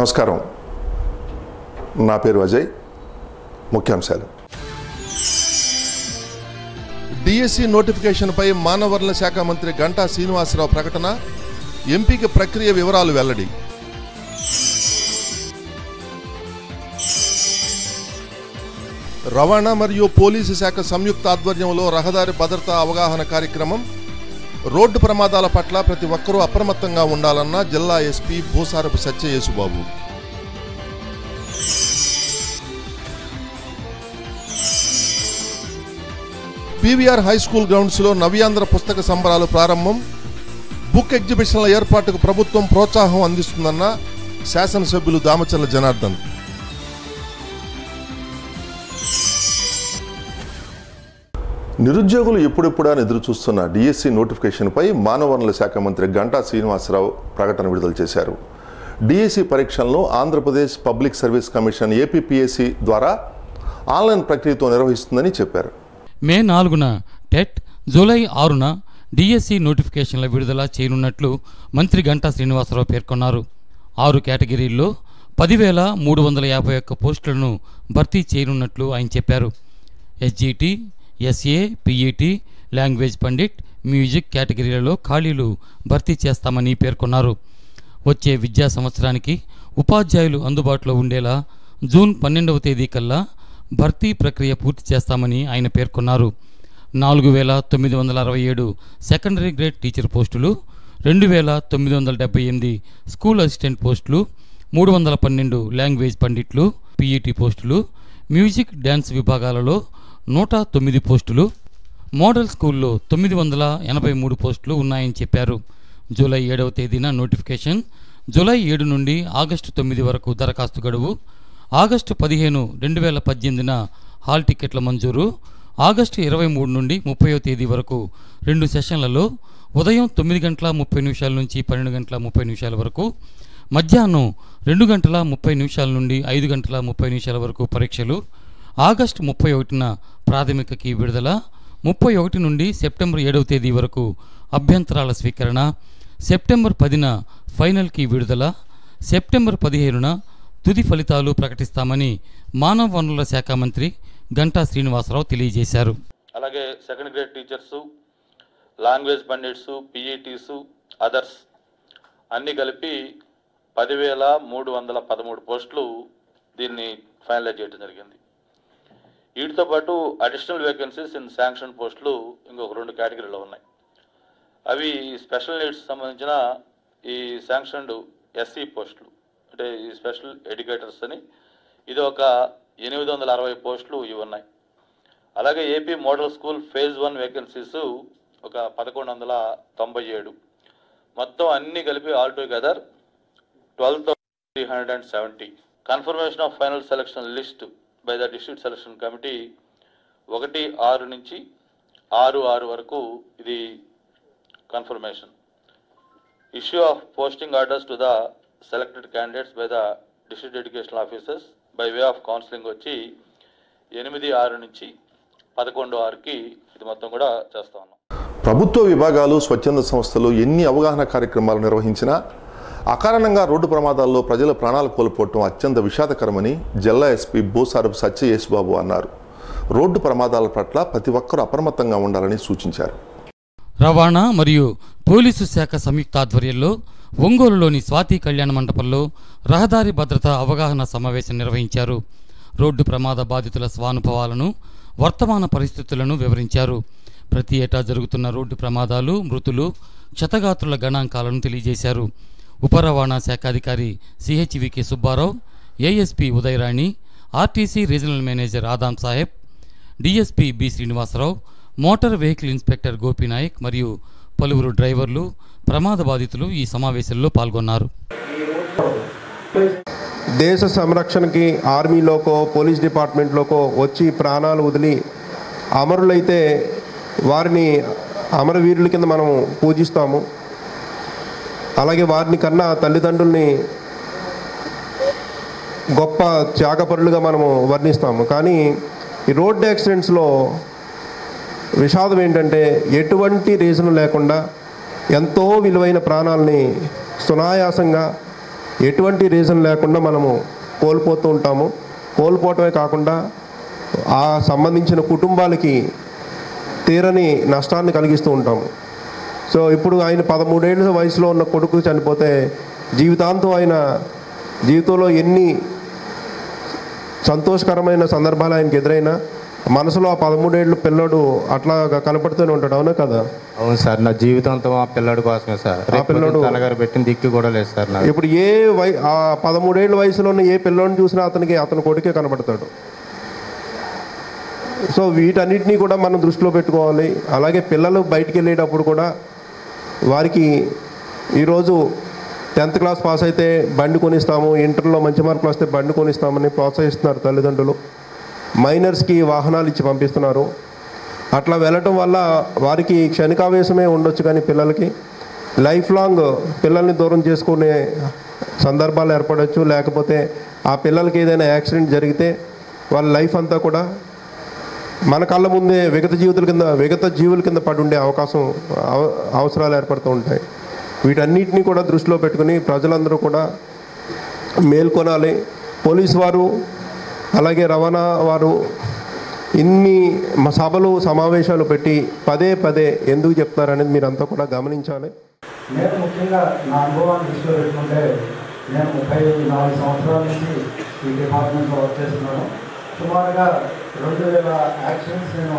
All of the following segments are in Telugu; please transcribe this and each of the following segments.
నమస్కారం. నా పేరు అజయ్. ముఖ్యాంశాలు. డిఎస్సి నోటిఫికేషన్పై మానవ వనరుల శాఖ మంత్రి గంటా శ్రీనివాసరావు ప్రకటన ఎంపిక ప్రక్రియ వివరాలు వెల్లడి. రవాణా మరియు పోలీసు శాఖ సంయుక్త ఆధ్వర్యంలో రహదారి భద్రతా అవగాహన కార్యక్రమం రోడ్డు ప్రమాదాల పట్ల ప్రతి ఒక్కరూ అప్రమత్తంగా ఉండాలన్న జిల్లా SP Bhusarapu Satyayesubabu. PVR high school గ్రౌండ్స్లో నవ్యాంధ్ర పుస్తక సంబరాలు ప్రారంభం. బుక్ ఎగ్జిబిషన్ల ఏర్పాటుకు ప్రభుత్వం ప్రోత్సాహం అందిస్తుందన్న శాసనసభ్యులు దామచర్ల జనార్దన్. నిరుద్యోగులు ఎప్పుడెప్పుడా ఎదురు చూస్తున్న డిఎస్సి నోటిఫికేషన్పై మానవ వనరుల శాఖ మంత్రి గంటా శ్రీనివాసరావు ప్రకటన విడుదల చేశారు. డిఎస్సి పరీక్షలను Andhra Pradesh public service commission APPSC ద్వారా ఆన్లైన్ ప్రక్రియతో నిర్వహిస్తుందని చెప్పారు. మే నాలుగున టెట్ జూలై ఆరున డిఎస్సి నోటిఫికేషన్ల విడుదల చేయనున్నట్లు మంత్రి గంటా శ్రీనివాసరావు పేర్కొన్నారు. ఆరు కేటగిరీల్లో పదివేల మూడు వందల యాభై ఒక్క పోస్టులను భర్తీ చేయనున్నట్లు ఆయన చెప్పారు. SGT SA PET language pandit music కేటగిరీలలో ఖాళీలు భర్తీ చేస్తామని పేర్కొన్నారు. వచ్చే విద్యా సంవత్సరానికి ఉపాధ్యాయులు అందుబాటులో ఉండేలా జూన్ పన్నెండవ తేదీ కల్లా భర్తీ ప్రక్రియ పూర్తి చేస్తామని ఆయన పేర్కొన్నారు. నాలుగు వేల తొమ్మిది వందల అరవై ఏడు సెకండరీ గ్రేడ్ టీచర్ పోస్టులు రెండు వేల తొమ్మిది వందల డెబ్బై ఎనిమిది స్కూల్ అసిస్టెంట్ పోస్టులు మూడు వందల పన్నెండు లాంగ్వేజ్ పండిట్లు పీఈటీ పోస్టులు మ్యూజిక్ డ్యాన్స్ విభాగాలలో నూట తొమ్మిది పోస్టులు మోడల్ స్కూల్లో తొమ్మిది వందల ఎనభై మూడు పోస్టులు ఉన్నాయని చెప్పారు. జూలై ఏడవ తేదీన నోటిఫికేషన్. జూలై ఏడు నుండి ఆగస్టు తొమ్మిది వరకు దరఖాస్తు గడువు. ఆగస్టు పదిహేను రెండు వేల పద్దెనిమిదిన హాల్ టికెట్ల మంజూరు. ఆగస్టు ఇరవై మూడు నుండి ముప్పైవ తేదీ వరకు రెండు సెషన్లలో ఉదయం తొమ్మిది గంటల ముప్పై నిమిషాల నుంచి పన్నెండు గంటల ముప్పై నిమిషాల వరకు మధ్యాహ్నం రెండు గంటల ముప్పై నిమిషాల నుండి ఐదు గంటల ముప్పై నిమిషాల వరకు పరీక్షలు ఆగస్టు ముప్పై ఒకటిన ప్రాథమికకి విడుదల ముప్పై ఒకటి నుండి సెప్టెంబర్ ఏడవ తేదీ వరకు అభ్యంతరాల స్వీకరణ సెప్టెంబర్ పదిన ఫైనల్కి విడుదల సెప్టెంబర్ పదిహేనున తుది ఫలితాలు ప్రకటిస్తామని మానవ వనరుల శాఖ మంత్రి గంటా శ్రీనివాసరావు తెలియజేశారు. అలాగే second grade teachers language pandits PETs others అన్నీ కలిపి పదివేల మూడు వందల పదమూడు పోస్టులు దీన్ని ఫైనలైజ్ చేయడం జరిగింది. వీటితో పాటు అడిషనల్ వేకెన్సీస్ ఇన్ శాంక్షన్ పోస్టులు ఇంకొక రెండు కేటగిరీలో ఉన్నాయి. అవి స్పెషల్ నీడ్స్ సంబంధించిన ఈ శాంక్షన్డ్ ఎస్సీ పోస్టులు అంటే ఈ స్పెషల్ ఎడ్యుకేటర్స్ అని. ఇది ఒక ఎనిమిది వందల అరవై పోస్టులు ఇవి ఉన్నాయి. అలాగే AP model school phase one vacancies ఒక పదకొండు వందల తొంభై ఏడు. మొత్తం అన్ని కలిపి all together twelve thousand three hundred and seventy confirmation of final selection list by the district selection committee ఒకటి ఆరు నుంచి ఆరు ఆరు వరకు ఇది confirmation issue of posting orders to the selected candidates by the district education officers by way of counselling వచ్చి ఎనిమిది ఆరు నుంచి పదకొండు ఆరుకి ఇది మొత్తం కూడా చేస్తా ఉన్నాం. ప్రభుత్వ విభాగాలు స్వచ్ఛంద సంస్థలు ఎన్ని అవగాహన కార్యక్రమాలు నిర్వహించినా అకారణంగా రోడ్డు ప్రమాదాల్లో ప్రజల ప్రాణాలు కోల్పోవటం అత్యంత విషాదకరమని జిల్లా ఎస్పీ బోసారపు సత్య యేసుబాబు అన్నారు. రోడ్డు ప్రమాదాల పట్ల ప్రతి ఒక్కరూ అప్రమత్తంగా ఉండాలని సూచించారు. రవాణా మరియు పోలీసు శాఖ సంయుక్త ఆధ్వర్యంలో ఒంగోలులోని స్వాతి కళ్యాణ మండపంలో రహదారి భద్రత అవగాహన సమావేశం నిర్వహించారు. రోడ్డు ప్రమాద బాధితుల స్వానుభవాలను వర్తమాన పరిస్థితులను వివరించారు. ప్రతి ఏటా జరుగుతున్న రోడ్డు ప్రమాదాలు మృతులు క్షతగాత్రుల గణాంకాలను తెలియజేశారు. ఉప రవాణా శాఖ అధికారి CHVK Subba Rao ASP Udayarani RTC regional manager Adam Saheb DSP B Srinivasa Rao motor vehicle inspector Gopi Naik మరియు పలువురు డ్రైవర్లు ప్రమాద బాధితులు ఈ సమావేశంలో పాల్గొన్నారు. దేశ సంరక్షణకి ఆర్మీలోకో పోలీస్ డిపార్ట్మెంట్లోకో వచ్చి ప్రాణాలు వదిలి అమరులైతే వారిని అమరవీరుల కింద మనం పూజిస్తాము. అలాగే వారిని కన్నా తల్లిదండ్రుల్ని గొప్ప త్యాగపరులుగా మనము వర్ణిస్తాము. కానీ ఈ రోడ్డు యాక్సిడెంట్స్లో విషాదం ఏంటంటే ఎటువంటి రీజన్ లేకుండా ఎంతో విలువైన ప్రాణాలని సునాయాసంగా ఎటువంటి రీజన్ లేకుండా మనము కోల్పోతూ ఉంటాము. కోల్పోవటమే కాకుండా ఆ సంబంధించిన కుటుంబాలకి తీరని నష్టాన్ని కలిగిస్తూ ఉంటాము. సో ఇప్పుడు ఆయన పదమూడేళ్ళ వయసులో ఉన్న కొడుకు చనిపోతే జీవితాంతం ఆయన జీవితంలో ఎన్ని సంతోషకరమైన సందర్భాలు ఆయనకి ఎదురైనా మనసులో ఆ పదమూడేళ్ళు పిల్లడు అట్లా కనపడుతూనే ఉంటాడు అవునా కదా? అవును సార్ నా జీవితాంతం ఆ పిల్లాడి కోసమే సార్. రేపు పిల్లోడు- తలగారు పెట్టిన దిక్కు కూడా లేదు సార్ ఇప్పుడు ఏ వై ఆ పదమూడేళ్ళ వయసులో ఉన్న ఏ పిల్లోని చూసినా అతనికి అతని కొడుకే కనబడతాడు సో వీటన్నిటినీ కూడా మనం దృష్టిలో పెట్టుకోవాలి. అలాగే పిల్లలు బయటికి వెళ్ళేటప్పుడు కూడా వారికి ఈరోజు టెన్త్ క్లాస్ పాస్ అయితే బండి కొనిస్తాము ఇంటర్లో మంచి మార్కులు వస్తే బండి కొనిస్తామని ప్రోత్సహిస్తున్నారు తల్లిదండ్రులు. మైనర్స్కి వాహనాలు ఇచ్చి పంపిస్తున్నారు. అట్లా వెళ్ళటం వల్ల వారికి క్షణికావేశమే ఉండొచ్చు కానీ పిల్లలకి. లైఫ్ లాంగ్ పిల్లల్ని దూరం చేసుకునే సందర్భాలు ఏర్పడవచ్చు లేకపోతే ఆ పిల్లలకి ఏదైనా యాక్సిడెంట్ జరిగితే వాళ్ళ లైఫ్ అంతా కూడా మన కళ్ళ ముందే విగత జీవితుల కింద విగత జీవుల కింద పడి ఉండే అవకాశం అవసరాలు ఏర్పడుతూ ఉంటాయి. వీటన్నిటిని కూడా దృష్టిలో పెట్టుకుని ప్రజలందరూ కూడా మేల్కొనాలి. పోలీసు వారు అలాగే రవాణా వారు ఇన్ని సభలు సమావేశాలు పెట్టి పదే పదే ఎందుకు చెప్తారనేది మీరంతా కూడా గమనించాలి. నేను ముఖ్యంగా నా అనుభవాన్ని దృష్టిలో పెట్టుకుంటే నేను ముప్పై నాలుగు సంవత్సరాల నుంచి ఈ డిపార్ట్మెంట్లో వర్క్ చేస్తున్నాను. సుమారుగా రెండు వేల యాక్సిడెంట్స్ నేను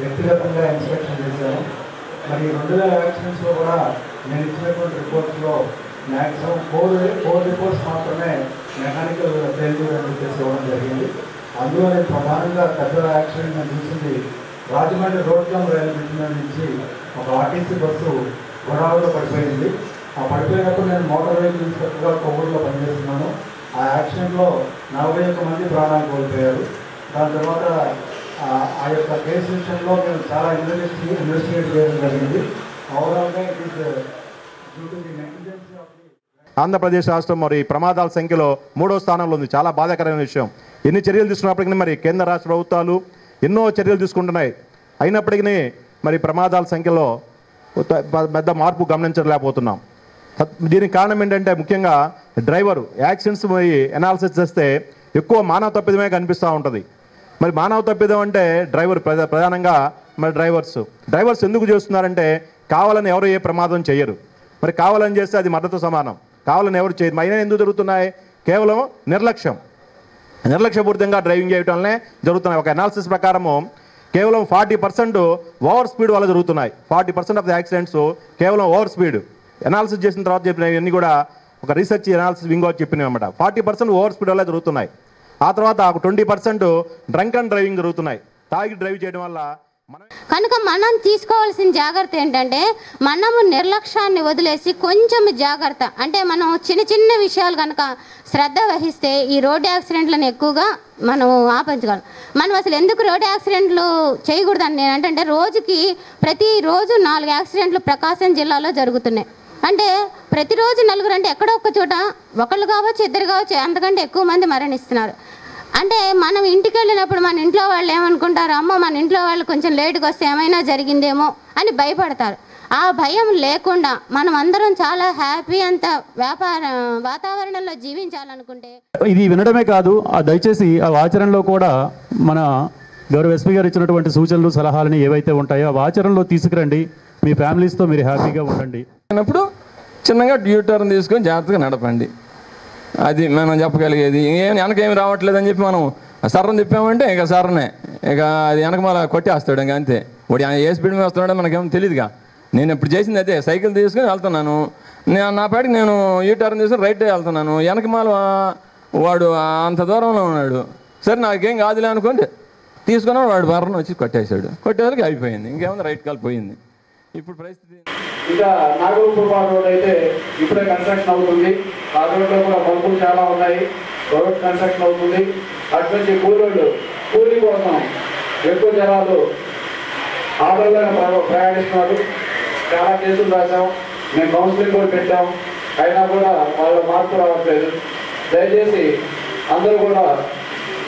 వ్యక్తిగతంగా ఇన్స్పెక్షన్ చేశాను. మరి రెండు వేల యాక్సిడెంట్స్లో కూడా నేను ఇచ్చినటువంటి రిపోర్ట్స్లో మ్యాక్సిమం ఫోర్ ఫోర్ రిపోర్ట్స్ మాత్రమే మెకానికల్ ఫెయిల్యూర్ అని చెప్పేసి ఇవ్వడం జరిగింది. అందులో నేను ప్రధానంగా పెద్ద యాక్సిడెంట్ నేను చూసింది రాజమండ్రి రోడ్లం రైలు బ్రిడ్జ్ నుంచి ఒక ఆర్టీసీ బస్సు గొడవలో పడిపోయింది. ఆ పడిపోయినప్పుడు నేను మోటార్ వెహికల్ ఇన్స్పెక్టర్గా కొవ్వూరులో పనిచేస్తున్నాను. ఆ యాక్సిడెంట్లో నలభై ఒక్క మంది ప్రాణాలు కోల్పోయారు. దాని తర్వాత ఆ- యొక్క కేసు విషయంలో మేము చాలా ఇన్వెస్టి ఇన్వెస్టిగేట్ చేయడం జరిగింది. ఓవరాల్గా it is due to the negligence of the Andhra Pradesh రాష్ట్రం మరి ప్రమాదాల సంఖ్యలో మూడో స్థానంలో ఉంది. చాలా బాధాకరమైన విషయం. ఎన్ని చర్యలు తీసుకున్నప్పటికీ మరి కేంద్ర రాష్ట్ర ప్రభుత్వాలు ఎన్నో చర్యలు తీసుకుంటున్నాయి. అయినప్పటికీ మరి ప్రమాదాల సంఖ్యలో పెద్ద మార్పు గమనించలేకపోతున్నాం. దీనికి కారణం ఏంటంటే ముఖ్యంగా డ్రైవరు యాక్సిడెంట్స్ మరి అనాలిసిస్ చేస్తే ఎక్కువ మానవ తప్పిదమే కనిపిస్తూ ఉంటుంది. మరి మానవ తప్పిదం అంటే డ్రైవర్ ప్రధా- ప్రధానంగా మరి డ్రైవర్స్. డ్రైవర్స్ ఎందుకు చేస్తున్నారంటే కావాలని ఎవరు ఏ ప్రమాదం చేయరు. మరి కావాలని చేస్తే అది మద్దతు సమానం. కావాలని ఎవరు చేయరు. అయినా ఎందుకు జరుగుతున్నాయి? కేవలం నిర్లక్ష్యం. నిర్లక్ష్యపూరితంగా డ్రైవింగ్ చేయడం జరుగుతున్నాయి. ఒక అనాలిసిస్ ప్రకారము కేవలం ఫార్టీ పర్సెంట్ ఓవర్ స్పీడ్ వల్ల జరుగుతున్నాయి. Forty percent of the accidents కేవలం ఓవర్ స్పీడ్. అనాలిసిస్ చేసిన తర్వాత చెప్పినవి అన్నీ కూడా ఒక రీసెర్చ్ అనాలిసిస్ వింగో చెప్పినవి అనమాట ఫార్టీ పర్సెంట్ ఓవర్ స్పీడ్ వల్ల జరుగుతున్నాయి. ఆ తర్వాత ఒక twenty percent drunk and driving జరుగుతున్నాయి. తాగి డ్రైవ్ చేయడం వల్ల కనుక మనం తీసుకోవాల్సిన జాగ్రత్త ఏంటంటే మనము నిర్లక్ష్యాన్ని వదిలేసి కొంచెం జాగ్రత్త. అంటే మనం చిన్న చిన్న విషయాలు కనుక శ్రద్ధ వహిస్తే ఈ రోడ్డు యాక్సిడెంట్లను ఎక్కువగా మనం ఆపించగలం మనం అసలు ఎందుకు రోడ్డు యాక్సిడెంట్లు చేయకూడదని నేను అంటే రోజుకి ప్రతిరోజు నాలుగు యాక్సిడెంట్లు ప్రకాశం జిల్లాలో జరుగుతున్నాయి. అంటే ప్రతిరోజు నలుగురు అంటే ఎక్కడో ఒక చోట ఒకళ్ళు కావచ్చు ఇద్దరు కావచ్చు అంతకంటే ఎక్కువ మంది మరణిస్తున్నారు. అంటే మనం ఇంటికి వెళ్ళినప్పుడు మన ఇంట్లో వాళ్ళు ఏమనుకుంటారు అమ్మో మన ఇంట్లో వాళ్ళు కొంచెం లేటుగా వస్తే ఏమైనా జరిగిందేమో అని భయపడతారు. ఆ భయం లేకుండా మనం అందరం చాలా హ్యాపీ అంత వ్యాపార వాతావరణంలో జీవించాలనుకుంటే ఇది వినడమే కాదు ఆ దయచేసి ఆ ఆచరణలో కూడా మన గౌరవ ఎస్పీ గారు ఇచ్చినటువంటి సూచనలు సలహాలని ఏవైతే ఉంటాయో ఆ ఆచరణలో తీసుకురండి. మీ ఫ్యామిలీస్తో మీరు హ్యాపీగా ఉండండి. అన్నప్పుడు చిన్నగా డ్యూ టర్న్ తీసుకొని జాగ్రత్తగా నడపండి. అది మనం చెప్పగలిగేది. ఏం వెనకేమి రావట్లేదు అని చెప్పి మనం సర్రని చెప్పామంటే ఇక సర్రనే ఇక అది వెనక మళ్ళీ కొట్టేస్తాడు ఇంకా అంతే. వాడు ఏ స్పీడ్ మీద వస్తున్నాడో మనకేం తెలియదుగా నేను ఇప్పుడు చేసింది అదే. సైకిల్ తీసుకుని వెళ్తున్నాను. నేను నా పాటికి నేను యూ టర్న్ తీసుకుని రైట్ వెళ్తున్నాను. వెనక మాల వాడు అంత దూరంలో ఉన్నాడు. సరే నాకేం కాదులే అనుకోండి. తీసుకున్నాడు వాడు బర్రను వచ్చి కొట్టేశాడు. కొట్టేసరికి అయిపోయింది. ఇంకేముంది రైట్ కాల్ పోయింది. ఇప్పుడు పరిస్థితి ఇంకా నాగోల్పురపాడు రోడ్ అయితే ఇప్పుడే కన్స్ట్రక్షన్ అవుతుంది. ఆ రోడ్లో కూడా మలుపులు చాలా ఉన్నాయి. రోడ్ కన్స్ట్రక్షన్ అవుతుంది. అటు నుంచి కూలీలు కూలీ కోసం ఎక్కువ జనాలు ఆటోలోనే ప్రయాణిస్తున్నారు. చాలా కేసులు రాసాం మేము కౌన్సిలింగ్ కూడా పెట్టాం. అయినా కూడా వాళ్ళ మార్పు రావట్లేదు. దయచేసి అందరూ కూడా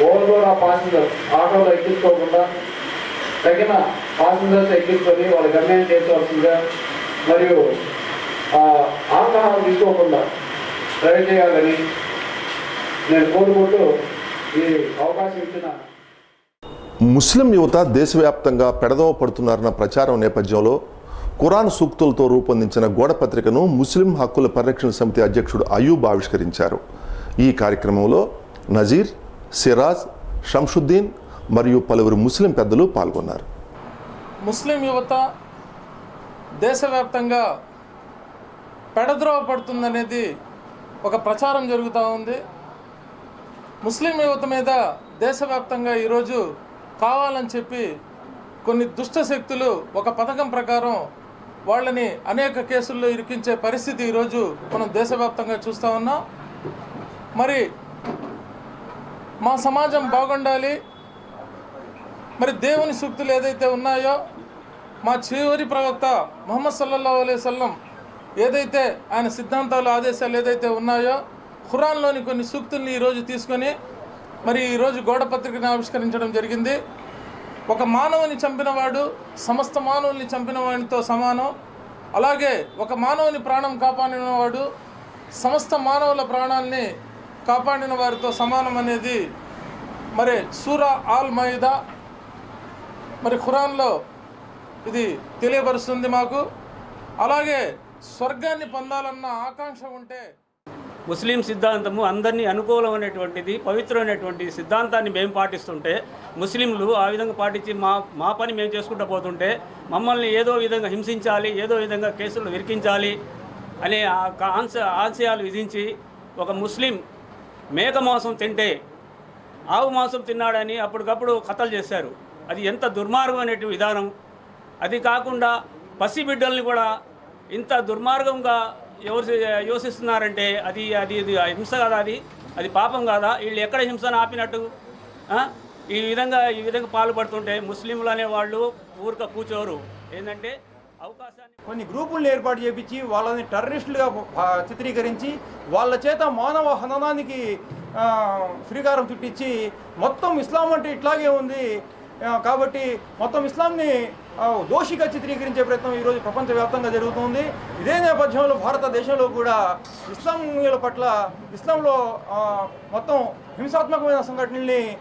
ఓవర్లోడ్ ఆ పాసింజర్ ఆటోలో ఎక్కించుకోకుండా తగిన పాసింజర్స్ ఎక్కించుకొని వాళ్ళ గమ్యం చేర్చవలసిందిగా మరియు ఆ, ఆల్కహాల్ తీసుకోకుండా ట్రై చేయాలని నేను కోరుకుంటూ ఈ అవకాశం ఇచ్చిన ముస్లిం యువత దేశవ్యాప్తంగా పెడదవ పడుతున్నారన్న ప్రచారం నేపథ్యంలో ఖురాన్ సూక్తులతో రూపొందించిన గోడ పత్రికను ముస్లిం హక్కుల పరిరక్షణ సమితి అధ్యక్షుడు అయూబ్ ఆవిష్కరించారు. ఈ కార్యక్రమంలో నజీర్ సిరాజ్ షంషుద్దీన్ మరియు పలువురు ముస్లిం పెద్దలు పాల్గొన్నారు. ముస్లిం యువత దేశవ్యాప్తంగా పెడద్రోవ పడుతుందనేది ఒక ప్రచారం జరుగుతూ ఉంది. ముస్లిం యువత మీద దేశవ్యాప్తంగా ఈరోజు కావాలని చెప్పి కొన్ని దుష్ట శక్తులు ఒక పథకం ప్రకారం వాళ్ళని అనేక కేసుల్లో ఇరికించే పరిస్థితి ఈరోజు మనం దేశవ్యాప్తంగా చూస్తూ ఉన్నాం. మరి మా సమాజం బాగుండాలి. మరి దేవుని సూక్తులు ఏదైతే ఉన్నాయో మా చివరి ప్రవక్త మొహమ్మద్ సల్లల్లా అలైహి ఏదైతే ఆయన సిద్ధాంతాలు ఆదేశాలు ఏదైతే ఉన్నాయో ఖురాన్లోని కొన్ని సూక్తుల్ని ఈరోజు తీసుకొని మరి ఈరోజు గోడ పత్రికను ఆవిష్కరించడం జరిగింది. ఒక మానవుని చంపినవాడు సమస్త మానవుల్ని చంపిన వాడితో సమానం. అలాగే ఒక మానవుని ప్రాణం కాపాడినవాడు సమస్త మానవుల ప్రాణాన్ని కాపాడిన వారితో సమానం అనేది మరి సూరా ఆల్ మైదా మరి ఖురాన్లో ఇది తెలియపరుస్తుంది మాకు. అలాగే స్వర్గాన్ని పొందాలన్న ఆకాంక్ష ఉంటే ముస్లిం సిద్ధాంతము అందరినీ అనుకూలమైనటువంటిది పవిత్రమైనటువంటి సిద్ధాంతాన్ని మేము పాటిస్తుంటే ముస్లింలు ఆ విధంగా పాటించి మా మా పని మేము చేసుకుంటూ పోతుంటే మమ్మల్ని ఏదో విధంగా హింసించాలి ఏదో విధంగా కేసులు విరికించాలి అనే ఆంశ ఆశయాలు విధించి ఒక ముస్లిం మేక మాంసం తింటే ఆవు మాంసం తిన్నాడని అప్పటికప్పుడు కథలు చేశారు. అది ఎంత దుర్మార్గం అనేటి విధానం. అది కాకుండా పసిబిడ్డల్ని కూడా ఇంత దుర్మార్గంగా ఎవరు యోసిస్తున్నారంటే అది అది ఇది హింస కాదా అది? అది పాపం కాదా? వీళ్ళు ఎక్కడ హింసను ఆపినట్టు? ఈ విధంగా ఈ విధంగా పాల్పడుతుంటే ముస్లింలు అనేవాళ్ళు ఊరిక కూర్చోరు ఏంటంటే అవకాశాన్ని కొన్ని గ్రూపులను ఏర్పాటు చేపించి వాళ్ళని టెర్రరిస్టులుగా చిత్రీకరించి వాళ్ళ చేత మానవ హననానికి శ్రీకారం చుట్టించి మొత్తం ఇస్లాం అంటే ఇట్లాగే ఉంది. కాబట్టి మొత్తం ఇస్లాంని దోషిగా చిత్రీకరించే ప్రయత్నం ఈరోజు ప్రపంచవ్యాప్తంగా జరుగుతుంది. ఇదే నేపథ్యంలో భారతదేశంలో కూడా ఇస్లాంల పట్ల ఇస్లాంలో మొత్తం హింసాత్మకమైన సంఘటనల్ని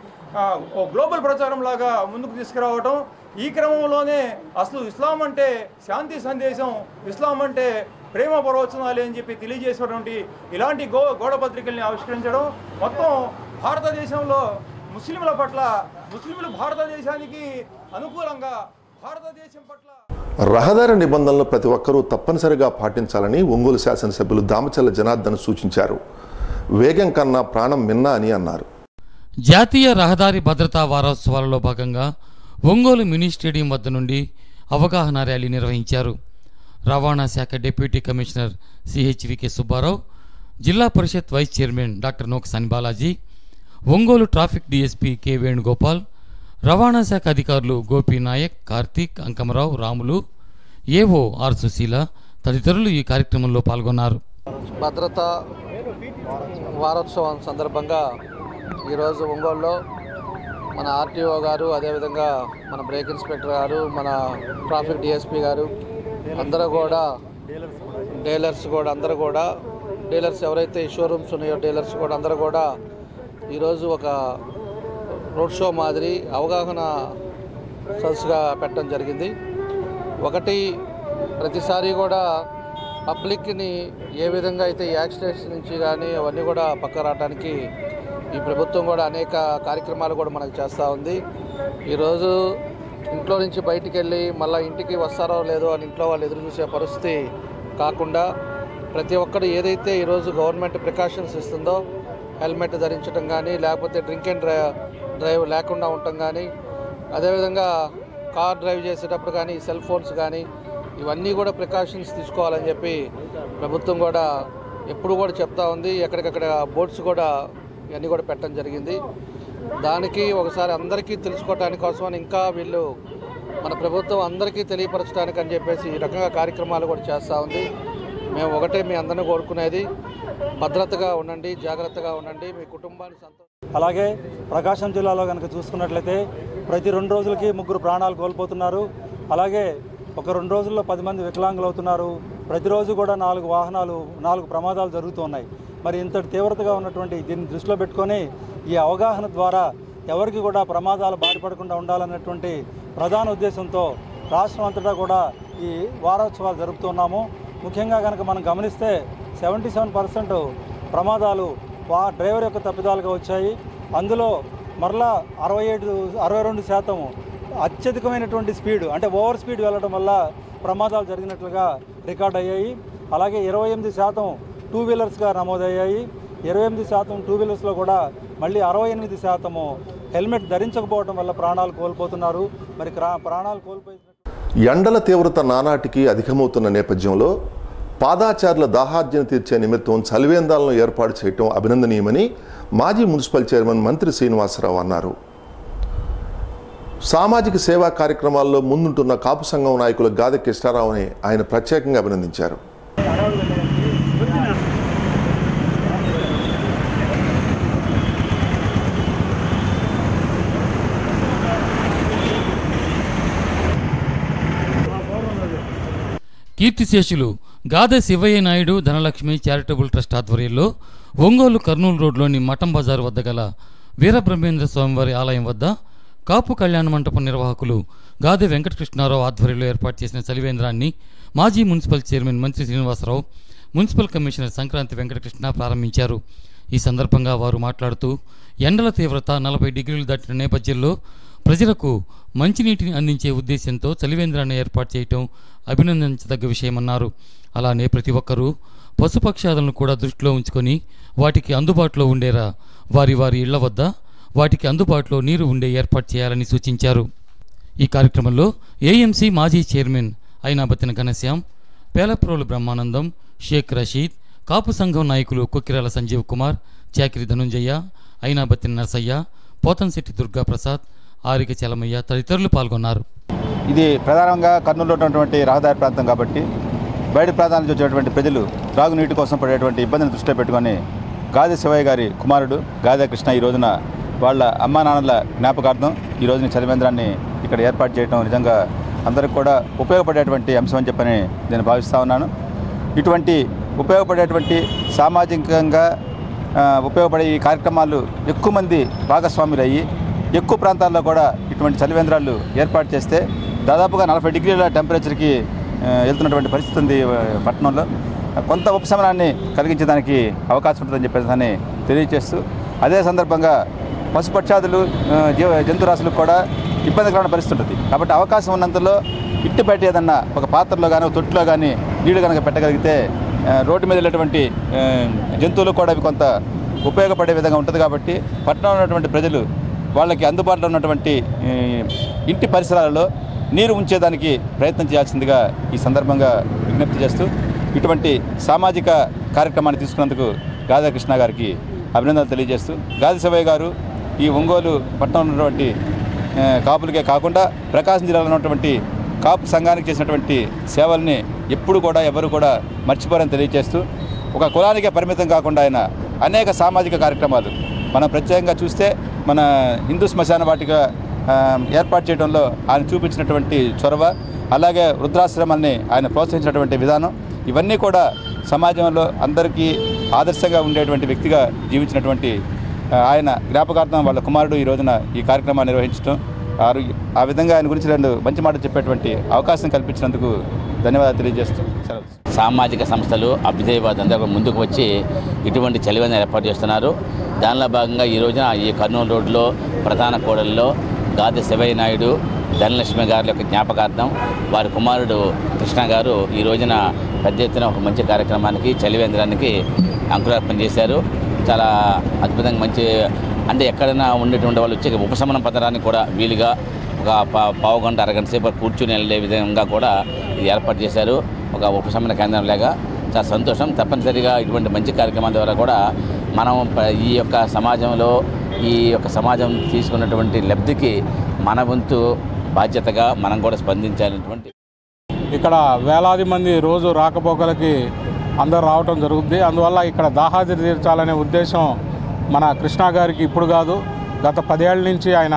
గ్లోబల్ ప్రచారం లాగా ముందుకు తీసుకురావటం ఈ క్రమంలోనే అసలు ఇస్లాం అంటే శాంతి సందేశం ఇస్లాం అంటే ప్రేమ ప్రవచనాలు అని చెప్పి తెలియజేసినటువంటి ఇలాంటి గో గోడపత్రికల్ని ఆవిష్కరించడం మొత్తం భారతదేశంలో ముస్లింల పట్ల ముస్లింలు భారతదేశానికి అనుకూలంగా భారతదేశం పట్ల రహదారి నిబంధనలు ప్రతి ఒక్కరూ తప్పనిసరిగా పాటించాలని ఒంగోలు శాసనసభ్యులు దామచల్ల జనార్దన్ సూచించారు. వేగం కన్నా ప్రాణం మిన్న అని అన్నారు. జాతీయ రహదారి భద్రతా వారోత్సవాలలో భాగంగా ఒంగోలు మినీ స్టేడియం వద్ద నుండి అవగాహన ర్యాలీ నిర్వహించారు. రవాణా శాఖ deputy commissioner CHVK Subba Rao Zilla Parishad vice chairman doctor Noxani Balaji Ongole traffic DSP K Venugopal రవాణా శాఖ అధికారులు గోపీనాయక్ కార్తీక్ అంకమరావు రాములు ఏవో ఆర్ సుశీల తదితరులు ఈ కార్యక్రమంలో పాల్గొన్నారు. భద్రత వారోత్సవం సందర్భంగా ఈరోజు ఒంగోలులో మన ఆర్టీఓ గారు అదేవిధంగా మన బ్రేక్ ఇన్స్పెక్టర్ గారు మన ట్రాఫిక్ డిఎస్పీ గారు అందరూ కూడా డీలర్స్ కూడా అందరూ కూడా డీలర్స్ ఎవరైతే షోరూమ్స్ ఉన్నాయో డీలర్స్ కూడా అందరూ కూడా ఈరోజు ఒక రోడ్ షో మాదిరి అవగాహన సదస్సుగా పెట్టడం జరిగింది. ఒకటి ప్రతిసారి కూడా పబ్లిక్ని ఏ విధంగా అయితే యాక్సిడెంట్స్ నుంచి కానీ అవన్నీ కూడా పక్క రావడానికి ఈ ప్రభుత్వం కూడా అనేక కార్యక్రమాలు కూడా మనకు చేస్తూ ఉంది. ఈరోజు ఇంట్లో నుంచి బయటికి వెళ్ళి మళ్ళీ ఇంటికి వస్తారో లేదో అని ఇంట్లో వాళ్ళు ఎదురు చూసే పరిస్థితి కాకుండా ప్రతి ఒక్కరు ఏదైతే ఈరోజు గవర్నమెంట్ ప్రికాషన్స్ ఇస్తుందో హెల్మెట్ ధరించడం కానీ లేకపోతే డ్రింక్ అండ్ డ్రై డ్రైవ్ లేకుండా ఉండటం కానీ అదేవిధంగా కార్ డ్రైవ్ చేసేటప్పుడు కానీ సెల్ ఫోన్స్ కానీ ఇవన్నీ కూడా ప్రికాషన్స్ తీసుకోవాలని చెప్పి ప్రభుత్వం కూడా ఎప్పుడు కూడా చెప్తా ఉంది. ఎక్కడికక్కడ బోర్డ్స్ కూడా ఇవన్నీ కూడా పెట్టడం జరిగింది. దానికి ఒకసారి అందరికీ తెలుసుకోవటాని కోసమని ఇంకా వీళ్ళు మన ప్రభుత్వం అందరికీ తెలియపరచడానికి అని చెప్పేసి ఈ రకంగా కార్యక్రమాలు కూడా చేస్తూ ఉంది. మేము ఒకటే మీ అందరిని కోరుకునేది భద్రతగా ఉండండి జాగ్రత్తగా ఉండండి మీ కుటుంబాన్ని సంతో అలాగే ప్రకాశం జిల్లాలో కనుక చూసుకున్నట్లయితే ప్రతి రెండు రోజులకి ముగ్గురు ప్రాణాలు కోల్పోతున్నారు. అలాగే ఒక రెండు రోజుల్లో పది మంది వికలాంగులు అవుతున్నారు. ప్రతిరోజు కూడా నాలుగు వాహనాలు నాలుగు ప్రమాదాలు జరుగుతున్నాయి మరి ఇంతటి తీవ్రతగా ఉన్నటువంటి దీన్ని దృష్టిలో పెట్టుకొని ఈ అవగాహన ద్వారా ఎవరికి కూడా ప్రమాదాలు బారిపడకుండా ఉండాలన్నటువంటి ప్రధాన ఉద్దేశంతో రాష్ట్రం అంతటా కూడా ఈ వారోత్సవాలు జరుపుతున్నాము ముఖ్యంగా కనుక మనం గమనిస్తే సెవెంటీ సెవెన్ పర్సెంట్ ప్రమాదాలు వా డ్రైవర్ యొక్క తప్పిదాలుగా వచ్చాయి. అందులో మరలా అరవై ఏడు అరవై రెండు శాతం అత్యధికమైనటువంటి స్పీడ్ అంటే ఓవర్ స్పీడ్ వెళ్ళడం వల్ల ప్రమాదాలు జరిగినట్లుగా రికార్డ్ అయ్యాయి. అలాగే ఇరవై ఎనిమిది శాతం టూ వీలర్స్గా నమోదయ్యాయి. ఇరవై ఎనిమిది శాతం టూ వీలర్స్లో కూడా మళ్ళీ అరవై ఎనిమిది శాతము హెల్మెట్ ధరించకపోవడం వల్ల ప్రాణాలు కోల్పోతున్నారు. మరి ప్రాణాలు కోల్పోయి ఎండల తీవ్రత నానాటికి అధికమవుతున్న నేపథ్యంలో పాదాచారుల దాహార్జన తీర్చే నిమిత్తం చలివేందాలను ఏర్పాటు చేయటం అభినందనీయమని మాజీ మున్సిపల్ చైర్మన్ మంత్రి శ్రీనివాసరావు అన్నారు. సామాజిక సేవా కార్యక్రమాల్లో ముందుంటున్న కాపు సంఘం నాయకులు గాదె కృష్ణారావుని ఆయన ప్రత్యేకంగా అభినందించారు. కీర్తిశేషులు గాదె శివయ్య నాయుడు ధనలక్ష్మి చారిటబుల్ ట్రస్ట్ ఆధ్వర్యంలో ఒంగోలు కర్నూలు రోడ్లోని మఠం బజార్ వద్ద గల వీరబ్రహ్మేంద్ర స్వామివారి ఆలయం వద్ద కాపు కళ్యాణ మంటపం నిర్వాహకులు గాదె వెంకటకృష్ణారావు ఆధ్వర్యంలో ఏర్పాటు చేసిన చలివేంద్రాన్ని మాజీ municipal chairman Mantri Srinivasa Rao municipal commissioner Sankranti Venkatakrishna ప్రారంభించారు. ఈ సందర్భంగా వారు మాట్లాడుతూ ఎండల తీవ్రత నలభై డిగ్రీలు దాటిన నేపథ్యంలో ప్రజలకు మంచినీటిని అందించే ఉద్దేశంతో చలివేంద్రాన్ని ఏర్పాటు చేయటం అభినందించదగ్గ విషయమన్నారు. అలానే ప్రతి ఒక్కరూ పశుపక్షాదులను కూడా దృష్టిలో ఉంచుకొని వాటికి అందుబాటులో ఉండేలా వారి వారి ఇళ్ళ వద్ద వాటికి అందుబాటులో నీరు ఉండే ఏర్పాటు చేయాలని సూచించారు. ఈ కార్యక్రమంలో ఏఎంసీ మాజీ చైర్మన్ అయినాబత్తిన ఘనశ్యాం పేలప్రోలు బ్రహ్మానందం షేక్ రషీద్ కాపు సంఘం నాయకులు కొక్కిరాల సంజీవ్ కుమార్ చాకిరి ధనుంజయ్య అయినాబత్తిన నరసయ్య పోతంశెట్టి దుర్గాప్రసాద్ ఆరిక చలమయ్య తదితరులు పాల్గొన్నారు. ఇది ప్రధానంగా కర్నూలులో ఉన్నటువంటి రహదారి ప్రాంతం కాబట్టి బయట ప్రాంతాల నుంచి వచ్చేటువంటి ప్రజలు త్రాగునీటి కోసం పడేటువంటి ఇబ్బందిని దృష్టిలో పెట్టుకొని గాదే శివయ్య గారి కుమారుడు గాదే కృష్ణ ఈ రోజున వాళ్ళ అమ్మా నాన్నల జ్ఞాపకార్థం ఈ రోజున చలివేంద్రాన్ని ఇక్కడ ఏర్పాటు చేయడం నిజంగా అందరికి కూడా ఉపయోగపడేటువంటి అంశం అని చెప్పని నేను భావిస్తూ ఉన్నాను. ఇటువంటి ఉపయోగపడేటువంటి సామాజికంగా ఉపయోగపడే ఈ కార్యక్రమాలు ఎక్కువ మంది భాగస్వాములు అయ్యి ఎక్కువ ప్రాంతాల్లో కూడా ఇటువంటి చలివేంద్రాలు ఏర్పాటు చేస్తే దాదాపుగా నలభై డిగ్రీల టెంపరేచర్కి వెళ్తున్నటువంటి పరిస్థితి ఉంది పట్టణంలో. కొంత ఉపశమనాన్ని కలిగించడానికి అవకాశం ఉంటుందని చెప్పేసి తెలియజేస్తూ అదే సందర్భంగా పశుపక్షాదులు జీవ జంతురాశులకు కూడా ఇబ్బందికరమైన పరిస్థితి ఉంటుంది. కాబట్టి అవకాశం ఉన్నంతలో ఇట్టు బయట ఏదన్నా ఒక పాత్రలో కానీ ఒక తొట్టులో కానీ నీళ్ళు కనుక పెట్టగలిగితే రోడ్డు మీద వెళ్ళేటువంటి జంతువులు జంతువులకు కూడా అవి కొంత ఉపయోగపడే విధంగా ఉంటుంది. కాబట్టి పట్టణంలో ఉన్నటువంటి ప్రజలు వాళ్ళకి అందుబాటులో ఉన్నటువంటి ఇంటి పరిసరాలలో నీరు ఉంచేదానికి ప్రయత్నం చేయాల్సిందిగా ఈ సందర్భంగా విజ్ఞప్తి చేస్తూ ఇటువంటి సామాజిక కార్యక్రమాన్ని తీసుకున్నందుకు రాధాకృష్ణ గారికి అభినందనలు తెలియజేస్తూ గాది గారు ఈ ఒంగోలు పట్టణంలో ఉన్నటువంటి కాపులకే కాకుండా ప్రకాశం జిల్లాలో ఉన్నటువంటి కాపు సంఘానికి చేసినటువంటి సేవల్ని ఎప్పుడు కూడా ఎవరు కూడా మర్చిపోరని తెలియజేస్తూ ఒక కులానికే పరిమితం కాకుండా ఆయన అనేక సామాజిక కార్యక్రమాలు. మనం ప్రత్యేకంగా చూస్తే మన హిందూ శ్మశాన వాటిక ఏర్పాటు చేయడంలో ఆయన చూపించినటువంటి చొరవ అలాగే వృద్ధాశ్రమాల్ని ఆయన ప్రోత్సహించినటువంటి విధానం ఇవన్నీ కూడా సమాజంలో అందరికీ ఆదర్శంగా ఉండేటువంటి వ్యక్తిగా జీవించినటువంటి ఆయన జ్ఞాపకార్థం వాళ్ళ కుమారుడు ఈ రోజున ఈ కార్యక్రమాన్ని నిర్వహించడం ఆరు ఆ విధంగా ఆయన గురించి రెండు మంచి మాటలు చెప్పేటువంటి అవకాశం కల్పించినందుకు ధన్యవాదాలు తెలియజేస్తూ సామాజిక సంస్థలు అభ్యుదయవాద అందరూ ముందుకు వచ్చి ఇటువంటి చలివని ఏర్పాటు చేస్తున్నారు. దానిలో భాగంగా ఈ రోజున ఈ కర్నూలు రోడ్లో ప్రధాన కోడల్లో గాది శివయ్య నాయుడు ధనలక్ష్మి గారి యొక్క జ్ఞాపకార్థం వారి కుమారుడు కృష్ణ గారు ఈ రోజున పెద్ద ఎత్తున ఒక మంచి కార్యక్రమానికి చలివేంద్రానికి అంకురార్పణ చేశారు. చాలా అద్భుతంగా మంచి అంటే ఎక్కడైనా ఉండేటువంటి వాళ్ళు వచ్చి ఉపశమనం పొందడానికి కూడా వీలుగా ఒక పా- పావు గంట అరగంట సేపు కూర్చుని వెళ్ళే విధంగా కూడా ఇది ఏర్పాటు చేశారు. ఒక ఉపశమన కేంద్రం లాగా చాలా సంతోషం. తప్పనిసరిగా ఇటువంటి మంచి కార్యక్రమాల ద్వారా కూడా మనం ఈ యొక్క సమాజంలో ఈ యొక్క సమాజం తీసుకున్నటువంటి లబ్ధికి మన వంతు బాధ్యతగా మనం కూడా స్పందించాలన్నటువంటి ఇక్కడ వేలాది మంది రోజు రాకపోకలకి అందరు రావటం జరుగుతుంది అందువల్ల ఇక్కడ దాహాది తీర్చాలనే ఉద్దేశం మన కృష్ణా గారికి ఇప్పుడు కాదు. గత పదేళ్ళ నుంచి ఆయన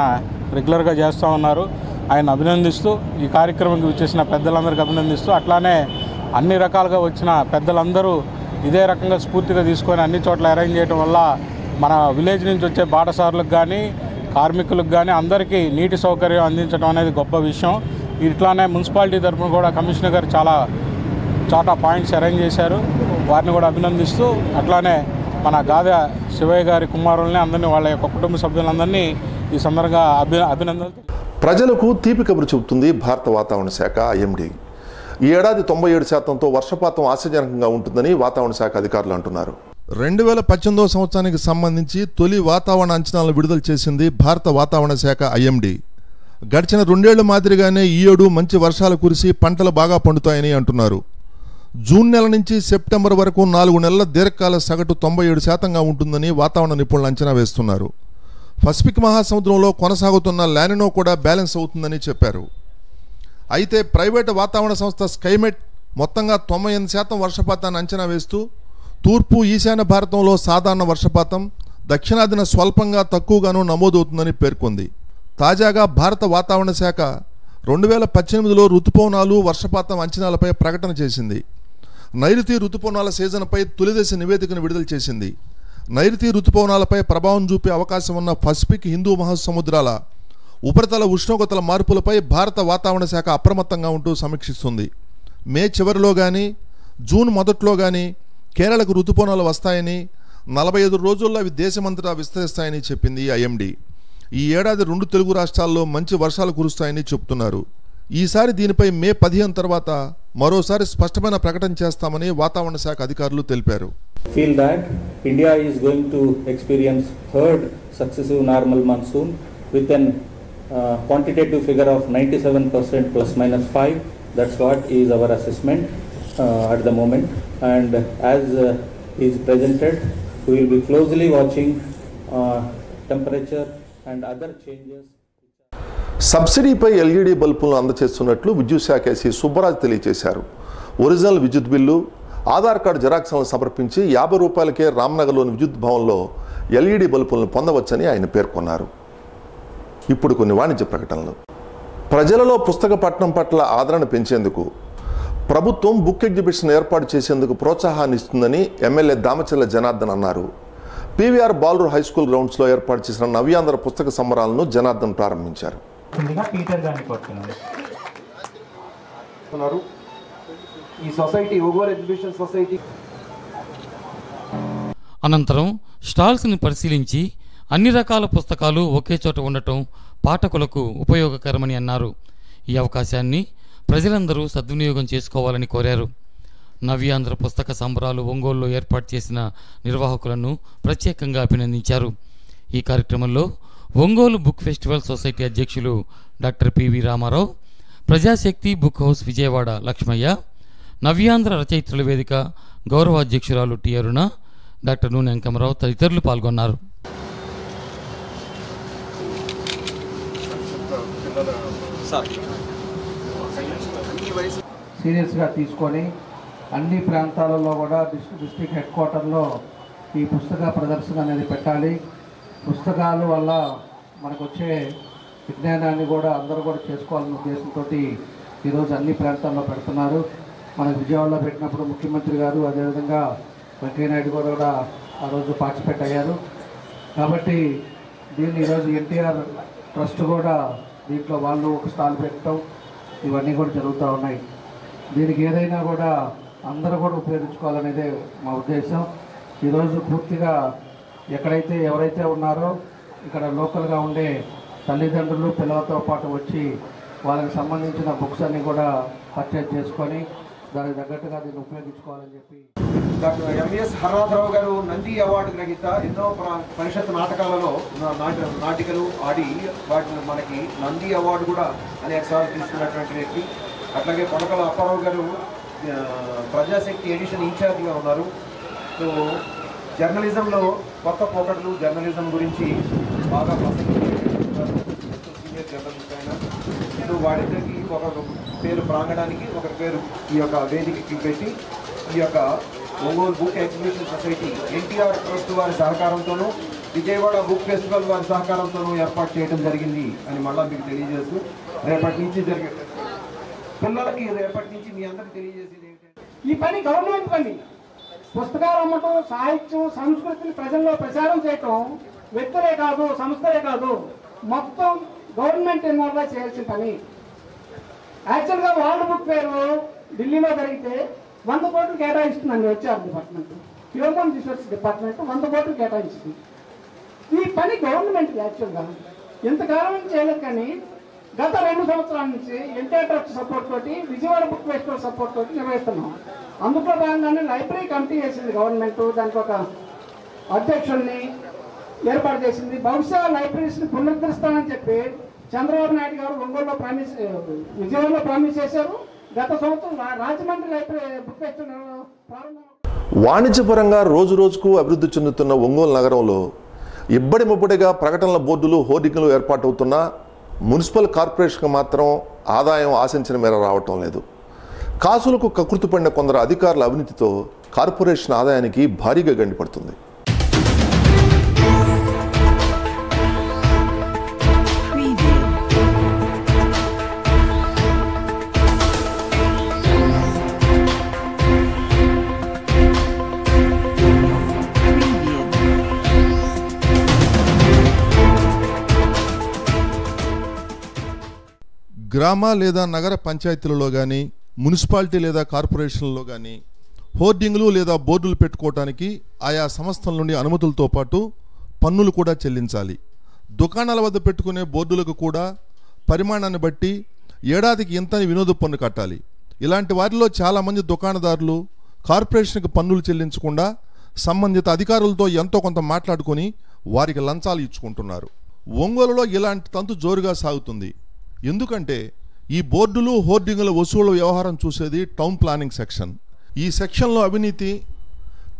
రెగ్యులర్గా చేస్తూ ఉన్నారు. ఆయన అభినందిస్తూ ఈ కార్యక్రమంకి వచ్చేసిన పెద్దలందరికీ అభినందిస్తూ అట్లానే అన్ని రకాలుగా వచ్చిన పెద్దలందరూ ఇదే రకంగా స్ఫూర్తిగా తీసుకొని అన్ని చోట్ల అరేంజ్ చేయడం వల్ల మన విలేజ్ నుంచి వచ్చే బాటసారులకు కానీ కార్మికులకు కానీ అందరికీ నీటి సౌకర్యం అందించడం అనేది గొప్ప విషయం. ఇట్లానే మున్సిపాలిటీ తరఫున కూడా కమిషనర్ గారు చాలా చాలా పాయింట్స్ అరేంజ్ చేశారు. వారిని కూడా అభినందిస్తూ అట్లానే మన గాద శివయ్య గారి కుమారుల్ని అందరినీ వాళ్ళ యొక్క కుటుంబ సభ్యులందరినీ ఈ సందర్భంగా అభి అభినందనలు ప్రజలకు తీపి కబురు చెబుతుంది భారత వాతావరణ శాఖ ఐఎండీ. ఈ ఏడాది తొంభై ఏడు శాతంతో వర్షపాతం ఆశాజనకంగా ఉంటుందని వాతావరణ శాఖ అధికారులు అంటున్నారు. రెండు వేల పద్దెనిమిదో సంవత్సరానికి సంబంధించి తొలి వాతావరణ అంచనాలను విడుదల చేసింది భారత వాతావరణ శాఖ ఐఎండీ. గడిచిన రెండేళ్ళ మాదిరిగానే ఈ ఏడు మంచి వర్షాలు కురిసి పంటలు బాగా పండుతాయని అంటున్నారు. జూన్ నెల నుంచి సెప్టెంబర్ వరకు నాలుగు నెలల దీర్ఘకాల సగటు తొంభై ఏడు శాతంగా ఉంటుందని వాతావరణ నిపుణులు అంచనా వేస్తున్నారు. పసిఫిక్ మహాసముద్రంలో కొనసాగుతున్న లానినో కూడా బ్యాలెన్స్ అవుతుందని చెప్పారు. అయితే ప్రైవేటు వాతావరణ సంస్థ స్కైమెట్ మొత్తంగా తొంభై ఎనిమిది శాతం వర్షపాతాన్ని అంచనా వేస్తూ తూర్పు ఈశాన్య భారతంలో సాధారణ వర్షపాతం దక్షిణాదిన స్వల్పంగా తక్కువగాను నమోదవుతుందని పేర్కొంది. తాజాగా భారత వాతావరణ శాఖ రెండు వేల పద్దెనిమిదిలో ఋతుపవనాలు వర్షపాతం అంచనాలపై ప్రకటన చేసింది. నైరుతి ఋతుపవనాల సీజన్పై తొలిదశ నివేదికను విడుదల చేసింది. నైరుతి ఋతుపవనాలపై ప్రభావం చూపే అవకాశం ఉన్న పసిఫిక్ హిందూ మహాసముద్రాల ఉపరితల ఉష్ణోగ్రతల మార్పులపై భారత వాతావరణ శాఖ అప్రమత్తంగా ఉంటూ సమీక్షిస్తుంది. మే చివరిలో కానీ జూన్ మొదట్లో కానీ కేరళకు ఋతుపవనాలు వస్తాయని నలభై ఐదు రోజుల్లో అవి దేశమంతటా విస్తరిస్తాయని చెప్పింది ఐఎండీ. ఈ ఏడాది రెండు తెలుగు రాష్ట్రాల్లో మంచి వర్షాలు కురుస్తాయని చెప్తున్నారు. ఈసారి దీనిపై మే పదిహేను తర్వాత మరోసారి స్పష్టమైన ప్రకటన చేస్తామని వాతావరణ శాఖ అధికారులు తెలిపారు. Feel that India is going to experience third successive normal monsoon with an quantitative figure of ninety seven percent plus minus five that's what is our assessment Uh, at the moment. And as uh, is presented, we will be closely watching uh, temperature and other changes. సబ్సిడీపై ఎల్ఈడి బల్బులను అందజేస్తున్నట్లు విద్యుత్ శాఖ ఎస్సీ సుబ్బరాజు తెలియజేశారు ఒరిజినల్ విద్యుత్ బిల్లు ఆధార్ కార్డు జిరాక్స్లను సమర్పించి యాభై రూపాయలకే రామ్నగర్లోని విద్యుత్ భవన్లో ఎల్ఈడి బల్బులను పొందవచ్చని ఆయన పేర్కొన్నారు ఇప్పుడు కొన్ని వాణిజ్య ప్రకటనలు ప్రజలలో పుస్తక పట్టణం పట్ల ఆదరణ పెంచేందుకు ప్రభుత్వం బుక్ ఎగ్జిబిషన్ ఏర్పాటు చేసేందుకు ప్రోత్సాహాన్ని ఇస్తుందని ఎమ్మెల్యే దామచల్ల జనార్దన్ అన్నారు. పీవీఆర్ బాలూరు హై స్కూల్ గ్రౌండ్స్లో ఏర్పాటు చేసిన నవ్యాంధ్ర పుస్తక సంబరాలను జనార్దన్ ప్రారంభించారు. ఈ సొసైటీ ఒగోర్ ఎగ్జిబిషన్ సొసైటీ. అనంతరం స్టాల్స్ని పరిశీలించి అన్ని రకాల పుస్తకాలు ఒకే చోట ఉండటం పాఠకులకు ఉపయోగకరమని అన్నారు. ఈ అవకాశాన్ని ప్రజలందరూ సద్వినియోగం చేసుకోవాలని కోరారు. నవ్యాంధ్ర పుస్తక సంబరాలు ఒంగోలులో ఏర్పాటు చేసిన నిర్వాహకులను ప్రత్యేకంగా అభినందించారు. ఈ కార్యక్రమంలో ఒంగోలు బుక్ ఫెస్టివల్ సొసైటీ అధ్యక్షులు doctor PV Rama Rao Prajasakti book house Vijayawada Lakshmaiah Navyandhra రచయిత్రుల వేదిక గౌరవ అధ్యక్షురాలు టి అరుణ డాక్టర్ నూనె అంకమరావు తదితరులు పాల్గొన్నారు. సీరియస్గా తీసుకొని అన్ని ప్రాంతాలలో కూడా డిస్ట్రిక్ట్ డిస్ట్రిక్ట్ హెడ్ క్వార్టర్లో ఈ పుస్తక ప్రదర్శన అనేది పెట్టాలి. పుస్తకాల వల్ల మనకు వచ్చే విజ్ఞానాన్ని కూడా అందరూ కూడా చేసుకోవాలనే ఉద్దేశంతో ఈరోజు అన్ని ప్రాంతాల్లో పెడుతున్నారు. మన విజయవాడలో పెట్టినప్పుడు ముఖ్యమంత్రి గారు అదేవిధంగా వెంకయ్యనాయుడు గారు కూడా ఆ రోజు పార్టిసిపేట్ అయ్యారు. కాబట్టి దీన్ని ఈరోజు ఎన్టీఆర్ ట్రస్ట్ కూడా దీంట్లో వాళ్ళు ఒక స్టాల్ పెట్టడం ఇవన్నీ కూడా జరుగుతూ ఉన్నాయి. దీనికి ఏదైనా కూడా అందరూ కూడా ఉపయోగించుకోవాలనేదే మా ఉద్దేశం. ఈరోజు పూర్తిగా ఎక్కడైతే ఎవరైతే ఉన్నారో ఇక్కడ లోకల్గా ఉండే తల్లిదండ్రులు పిల్లలతో పాటు వచ్చి వాళ్ళకి సంబంధించిన బుక్స్ అన్నీ కూడా పర్చేజ్ చేసుకొని దానికి తగ్గట్టుగా దీన్ని ఉపయోగించుకోవాలని చెప్పి. డాక్టర్ ఎంఎస్ హర్నాథరావు గారు నంది అవార్డు గ్రహీత ఎన్నో పరిషత్ నాటకాలలో నాట- నాటికలు ఆడి వాటిని మనకి నంది అవార్డు కూడా అనేకసార్లు తీసుకున్నటువంటి వ్యక్తి. అట్లాగే కొనకల అప్పారావు గారు ప్రజాశక్తి ఎడిషన్ ఇన్ఛార్జిగా ఉన్నారు. సో జర్నలిజంలో కొత్త పోకట్లు జర్నలిజం గురించి బాగా ప్రసంగించారు. సీనియర్ జర్నలిస్ట్ అయినా సో వాడిద్దరికి ఒక పేరు ప్రాంగణానికి ఒక పేరు ఈ యొక్క వేదికకి పెట్టి ఈ యొక్క Ongole book exhibition society NTR trust వారి సహకారంతోనూ విజయవాడ బుక్ ఫెస్టివల్ వారి సహకారంతోనూ ఏర్పాటు చేయడం జరిగింది అని మళ్ళీ మీకు తెలియజేస్తూ రేపటి నుంచి జరిగే పిల్లలకి రేపటి నుంచి మీ అందరికి తెలియజేసేది ఏంటంటే ఈ పని గవర్నమెంట్ పని. పుస్తకాలు అమ్మటం సాహిత్యం సంస్కృతిని ప్రజల్లో ప్రచారం చేయటం వ్యక్తులే కాదు సంస్థలే కాదు. మొత్తం గవర్నమెంట్ ఇన్వాల్వ్ చేయాల్సిన పని. యాక్చువల్గా వరల్డ్ బుక్ పేరు ఢిల్లీలో జరిగితే వంద కోట్లు కేటాయిస్తుందండి వచ్చారు డిపార్ట్మెంట్. హ్యూమన్ రిసోర్స్ డిపార్ట్మెంట్ వంద కోట్లు కేటాయించింది ఈ పని గవర్నమెంట్ యాక్చువల్గా ఇంతకాలం నుంచి చేయలేదు కానీ గత రెండు సంవత్సరాల నుంచి ఎన్టీఆర్ ట్రస్ట్ సపోర్ట్ తోటి విజయవాడ బుక్ ఫెస్టివల్ సపోర్ట్ తోటి నిర్వహిస్తున్నాం. అందులో భాగంగానే లైబ్రరీ కమిటీ చేసింది గవర్నమెంట్. దానికి ఒక అధ్యక్షుల్ని ఏర్పాటు చేసింది. బహుశా లైబ్రరీస్ని పునరుద్ధరిస్తానని చెప్పి చంద్రబాబు నాయుడు గారు ఒంగోలులో ప్రామిస్ విజయవాడలో ప్రామిస్ చేశారు. గత సంవత్సరం రాజమండ్రి లైబ్రరీ బుక్ ప్రారంభం. వాణిజ్యపరంగా రోజు రోజుకు అభివృద్ధి చెందుతున్న ఒంగోలు నగరంలో ఇబ్బడి ముబ్బడిగా ప్రకటనల బోర్డులు హోర్డింగ్లు ఏర్పాటవుతున్నా మున్సిపల్ కార్పొరేషన్కి మాత్రం ఆదాయం ఆశించిన మేర రావటం లేదు. కాసులకు కకృతి పడిన కొందరు అధికారుల అవినీతితో కార్పొరేషన్ ఆదాయానికి భారీగా గండిపడుతుంది. గ్రామ లేదా నగర పంచాయతీలలో కానీ మున్సిపాలిటీ లేదా కార్పొరేషన్లలో కానీ హోర్డింగ్లు లేదా బోర్డులు పెట్టుకోవటానికి ఆయా సంస్థల నుండి అనుమతులతో పాటు పన్నులు కూడా చెల్లించాలి. దుకాణాల వద్ద పెట్టుకునే బోర్డులకు కూడా పరిమాణాన్ని బట్టి ఏడాదికి ఇంతని వినోద పన్ను కట్టాలి. ఇలాంటి వారిలో చాలామంది దుకాణదారులు కార్పొరేషన్కి పన్నులు చెల్లించకుండా సంబంధిత అధికారులతో ఎంతో కొంత మాట్లాడుకొని వారికి లంచాలు ఇచ్చుకుంటున్నారు. ఒంగోలులో ఇలాంటి తంతు జోరుగా సాగుతుంది. ఎందుకంటే ఈ బోర్డులు హోర్డింగుల వసూళ్ళ వ్యవహారం చూసేది టౌన్ ప్లానింగ్ సెక్షన్. ఈ సెక్షన్లో అవినీతి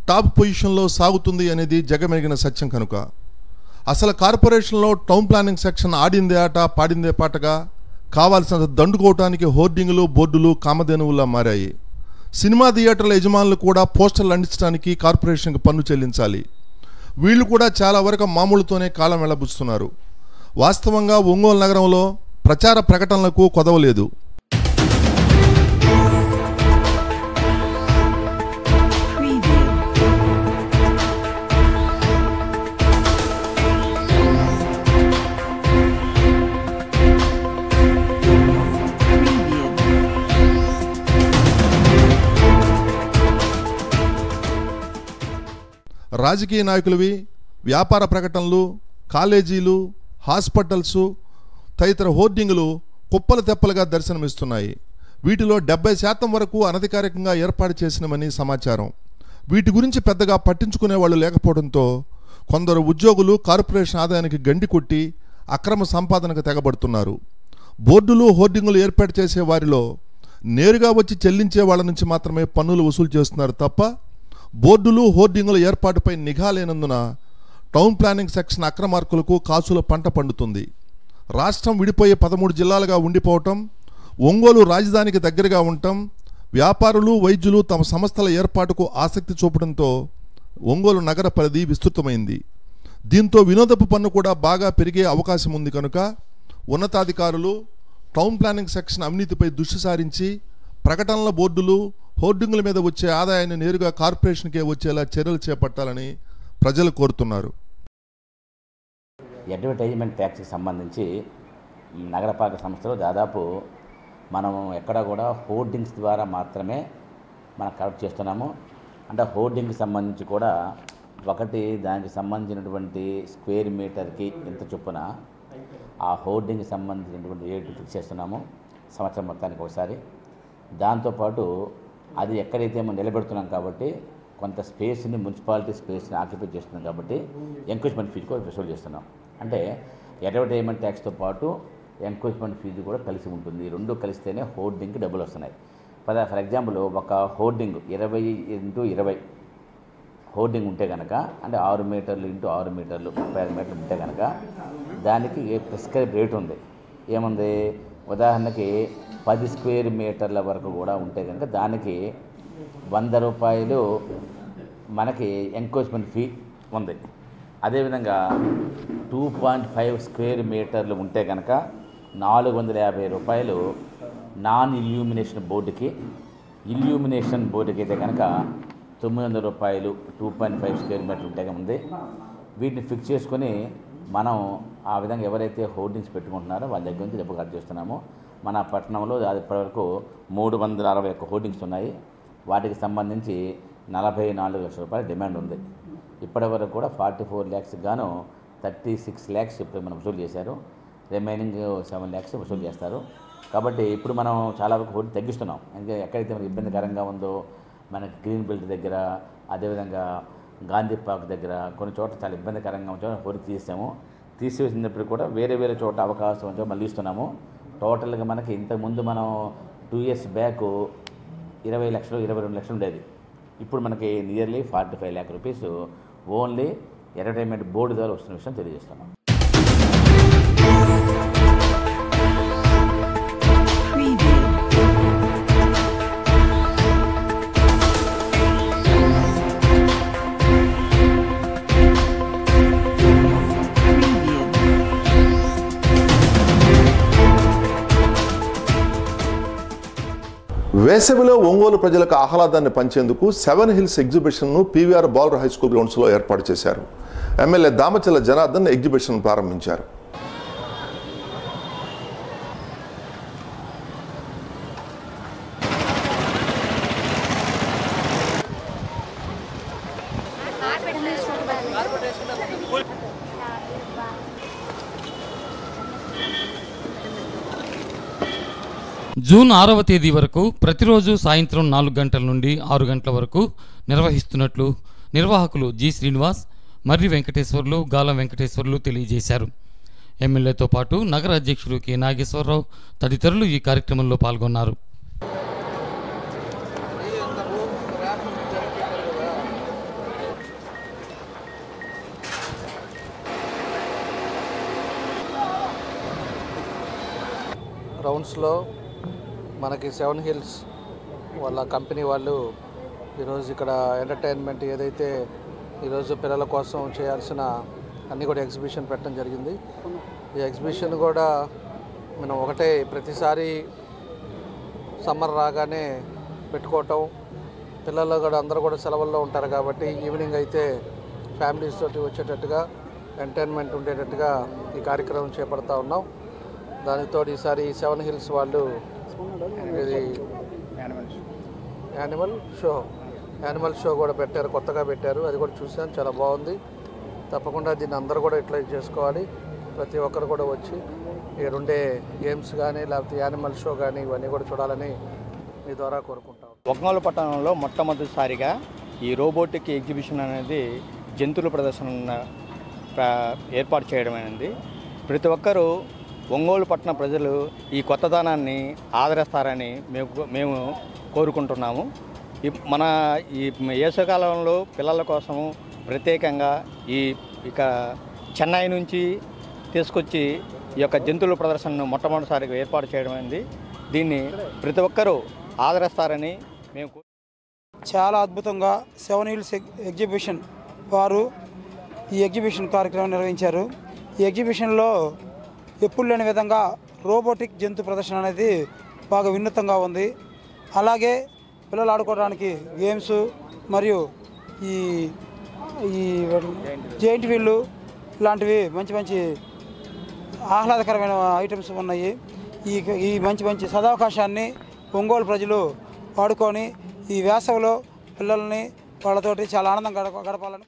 టాప్ పొజిషన్లో సాగుతుంది అనేది జగమెరిగిన సత్యం కనుక. అసలు కార్పొరేషన్లో టౌన్ ప్లానింగ్ సెక్షన్ ఆడిందే ఆట పాడిందే పాటగా కావాల్సినంత దండుకోవటానికి హోర్డింగులు బోర్డులు కామధేనువులా మారాయి. సినిమా థియేటర్ల యజమానులు కూడా పోస్టర్లు అందించడానికి కార్పొరేషన్కి పన్ను చెల్లించాలి. వీళ్ళు కూడా చాలా వరకు మామూలుతోనే కాలం వెళ్ళబుచ్చుతున్నారు వాస్తవంగా ఒంగోలు నగరంలో ప్రచార ప్రకటనలకు కొదవలేదు. రాజకీయ నాయకులవి వ్యాపార ప్రకటనలు కాలేజీలు హాస్పిటల్స్ తదితర హోర్డింగులు కుప్పలు తెప్పలుగా దర్శనమిస్తున్నాయి. వీటిలో డెబ్బై శాతం వరకు అనధికారికంగా ఏర్పాటు చేసినమని సమాచారం. వీటి గురించి పెద్దగా పట్టించుకునే వాళ్ళు లేకపోవడంతో కొందరు ఉద్యోగులు కార్పొరేషన్ ఆదాయానికి గండి కొట్టి అక్రమ సంపాదనకు తెగబడుతున్నారు. బోర్డులు హోర్డింగులు ఏర్పాటు చేసే వారిలో నేరుగా వచ్చి చెల్లించే వాళ్ళ నుంచి మాత్రమే పన్నులు వసూలు చేస్తున్నారు తప్ప బోర్డులు హోర్డింగుల ఏర్పాటుపై నిఘా లేనందున టౌన్ ప్లానింగ్ సెక్షన్ అక్రమార్కులకు కాసుల పంట పండుతుంది. రాష్ట్రం విడిపోయే పదమూడు జిల్లాలుగా ఉండిపోవటం ఒంగోలు రాజధానికి దగ్గరగా ఉండటం వ్యాపారులు వైద్యులు తమ సంస్థల ఏర్పాటుకు ఆసక్తి చూపడంతో ఒంగోలు నగర పరిధి విస్తృతమైంది. దీంతో వినోదపు పన్ను కూడా బాగా పెరిగే అవకాశం ఉంది కనుక ఉన్నతాధికారులు టౌన్ ప్లానింగ్ సెక్షన్ అవినీతిపై దృష్టి సారించి ప్రకటనల బోర్డులు హోర్డింగుల మీద వచ్చే ఆదాయాన్ని నేరుగా కార్పొరేషన్కే వచ్చేలా చర్యలు చేపట్టాలని ప్రజలు కోరుతున్నారు. అడ్వర్టైజ్మెంట్ ట్యాక్స్కి సంబంధించి నగరపాలక సంస్థలో దాదాపు మనం ఎక్కడ కూడా హోర్డింగ్స్ ద్వారా మాత్రమే మనం కలెక్ట్ చేస్తున్నాము. అంటే హోర్డింగ్కి సంబంధించి కూడా ఒకటి దానికి సంబంధించినటువంటి స్క్వేర్ మీటర్కి ఎంత చొప్పున ఆ హోర్డింగ్కి సంబంధించినటువంటి రేటు ఫిక్స్ చేస్తున్నాము సంవత్సరం మొత్తానికి ఒకసారి. దాంతోపాటు అది ఎక్కడైతే మనం నిలబెడుతున్నాం కాబట్టి కొంత స్పేస్ని మున్సిపాలిటీ స్పేస్ని ఆక్యుపై చేస్తున్నాం కాబట్టి ఎంకరేజ్మెంట్ ఫీజు కూడా వసూలు చేస్తున్నాం. అంటే అడ్వర్టైజ్మెంట్ ట్యాక్స్తో పాటు ఎంక్రోచ్మెంట్ ఫీజు కూడా కలిసి ఉంటుంది. రెండు కలిస్తేనే హోర్డింగ్కి డబ్బులు వస్తున్నాయి. ఫర్ ఫర్ ఎగ్జాంపుల్ ఒక హోర్డింగ్ ఇరవై ఇంటూ ఇరవై. హోర్డింగ్ ఉంటే కనుక అంటే ఆరు మీటర్లు ఇంటూ ఆరు మీటర్లు ముప్పై ఆరు మీటర్లు ఉంటే కనుక దానికి ప్రిస్క్రైబ్ రేట్ ఉంది? ఏముంది? ఉదాహరణకి పది స్క్వేర్ మీటర్ల వరకు కూడా ఉంటే కనుక దానికి వంద రూపాయలు మనకి ఎంక్రోచ్మెంట్ ఫీ ఉంది. అదేవిధంగా టూ పాయింట్ ఫైవ్ స్క్వేర్ మీటర్లు ఉంటే కనుక నాలుగు వందల యాభై రూపాయలు నాన్ ఇల్యూమినేషన్ బోర్డుకి ఇల్యూమినేషన్ బోర్డుకి అయితే కనుక తొమ్మిది వందల రూపాయలు two point five square metre ఉంటే ఉంది. వీటిని ఫిక్స్ చేసుకొని మనం ఆ విధంగా ఎవరైతే హోర్డింగ్స్ పెట్టుకుంటున్నారో వాళ్ళ దగ్గర నుంచి డబ్బు ఖర్చు చేస్తున్నామో. మన పట్టణంలో అది ఇప్పటివరకు మూడు వందల అరవై ఒక్క హోర్డింగ్స్ ఉన్నాయి. వాటికి సంబంధించి నలభై నాలుగు లక్షల రూపాయల డిమాండ్ ఉంది. ఇప్పటి వరకు కూడా ఫార్టీ ఫోర్ ల్యాక్స్ గాను థర్టీ సిక్స్ ల్యాక్స్ ఇప్పుడు మనం వసూలు చేశారు. రిమైనింగ్ సెవెన్ ల్యాక్స్ వసూలు చేస్తారు. కాబట్టి ఇప్పుడు మనం చాలా వరకు హోర్డింగ్ తగ్గిస్తున్నాం. ఇంకా ఎక్కడైతే మనకి ఇబ్బందికరంగా ఉందో మనకి గ్రీన్ బెల్ట్ దగ్గర అదేవిధంగా గాంధీ పార్క్ దగ్గర కొన్ని చోట్ల చాలా ఇబ్బందికరంగా ఉంచో హోర్డింగ్ తీసాము తీసివేసినప్పుడు కూడా వేరే వేరే చోట అవకాశం ఉంచో మళ్ళీ ఇస్తున్నాము. టోటల్గా మనకి ఇంతకుముందు మనం టూ ఇయర్స్ బ్యాక్ ఇరవై లక్షలు ఇరవై రెండు లక్షలు ఉండేది. ఇప్పుడు మనకి nearly forty five lakh rupees only entertainment board ద్వారా వస్తున్న విషయం తెలియజేస్తున్నాం. వేసవిలో ఒంగోలు ప్రజలకు ఆహ్లాదాన్ని పంచేందుకు సెవెన్ హిల్స్ ఎగ్జిబిషన్ను పీవీఆర్ బాలర్ హై స్కూల్ గ్రౌండ్స్లో ఏర్పాటు చేశారు. ఎమ్మెల్యే దామచల జనార్దన్ ఎగ్జిబిషన్ ప్రారంభించారు. జూన్ ఆరవ తేదీ వరకు ప్రతిరోజు సాయంత్రం నాలుగు గంటల నుండి ఆరు గంటల వరకు నిర్వహిస్తున్నట్లు నిర్వాహకులు జి శ్రీనివాస్ మర్రి వెంకటేశ్వర్లు గాలం వెంకటేశ్వర్లు తెలియజేశారు. ఎమ్మెల్యేతో పాటు నగర అధ్యక్షుడు కె నాగేశ్వరరావు తదితరులు ఈ కార్యక్రమంలో పాల్గొన్నారు. రౌండ్స్లో మనకి సెవెన్ హిల్స్ వాళ్ళ కంపెనీ వాళ్ళు ఈరోజు ఇక్కడ ఎంటర్టైన్మెంట్ ఏదైతే ఈరోజు పిల్లల కోసం చేయాల్సిన అన్నీ కూడా ఎగ్జిబిషన్ పెట్టడం జరిగింది. ఈ ఎగ్జిబిషన్ కూడా మనం ఒకటే ప్రతిసారి సమ్మర్ రాగానే పెట్టుకోవటం. పిల్లలు కూడా అందరూ కూడా సెలవుల్లో ఉంటారు కాబట్టి ఈవినింగ్ అయితే ఫ్యామిలీస్ తోటి వచ్చేటట్టుగా ఎంటర్టైన్మెంట్ ఉండేటట్టుగా ఈ కార్యక్రమం చేపడతా ఉన్నాం. దానితో ఈసారి సెవెన్ హిల్స్ వాళ్ళు ఇది యానిమల్ షో. యానిమల్ షో కూడా పెట్టారు కొత్తగా పెట్టారు. అది కూడా చూసాను చాలా బాగుంది. తప్పకుండా దీన్ని అందరూ కూడా ఇట్లా చేసుకోవాలి. ప్రతి ఒక్కరు కూడా వచ్చి ఇక్కడ ఉండే గేమ్స్ కానీ లేకపోతే యానిమల్ షో కానీ ఇవన్నీ కూడా చూడాలని మీ ద్వారా కోరుకుంటాం. ఒంగోలు పట్టణంలో మొట్టమొదటిసారిగా ఈ రోబోటిక్ ఎగ్జిబిషన్ అనేది జంతువుల ప్రదర్శన ఏర్పాటు చేయడం అనేది ప్రతి ఒక్కరూ ఒంగోలు పట్టణ ప్రజలు ఈ కొత్తదనాన్ని ఆదరిస్తారని మేము మేము కోరుకుంటున్నాము. మన ఈ వేసవికాలంలో పిల్లల కోసము ప్రత్యేకంగా ఈ ఇక చెన్నై నుంచి తీసుకొచ్చి ఈ యొక్క జంతువుల ప్రదర్శనను మొట్టమొదటిసారిగా ఏర్పాటు చేయడం అనేది దీన్ని ప్రతి ఒక్కరూ ఆదరిస్తారని మేము చాలా అద్భుతంగా సెవెన్ హిల్స్ ఎగ్జిబిషన్ వారు ఈ ఎగ్జిబిషన్ కార్యక్రమం నిర్వహించారు. ఈ ఎగ్జిబిషన్లో ఎప్పుడు లేని విధంగా రోబోటిక్ జంతు ప్రదర్శన అనేది బాగా వినూత్నంగా ఉంది. అలాగే పిల్లలు ఆడుకోవడానికి గేమ్స్ మరియు ఈ ఈ జెయింట్ వీళ్ళు ఇలాంటివి మంచి మంచి ఆహ్లాదకరమైన ఐటమ్స్ ఉన్నాయి. ఈ ఈ మంచి మంచి సదావకాశాన్ని ఒంగోలు ప్రజలు వాడుకొని ఈ వేసవిలో పిల్లల్ని వాళ్ళతోటి చాలా ఆనందం గడప గడపాలని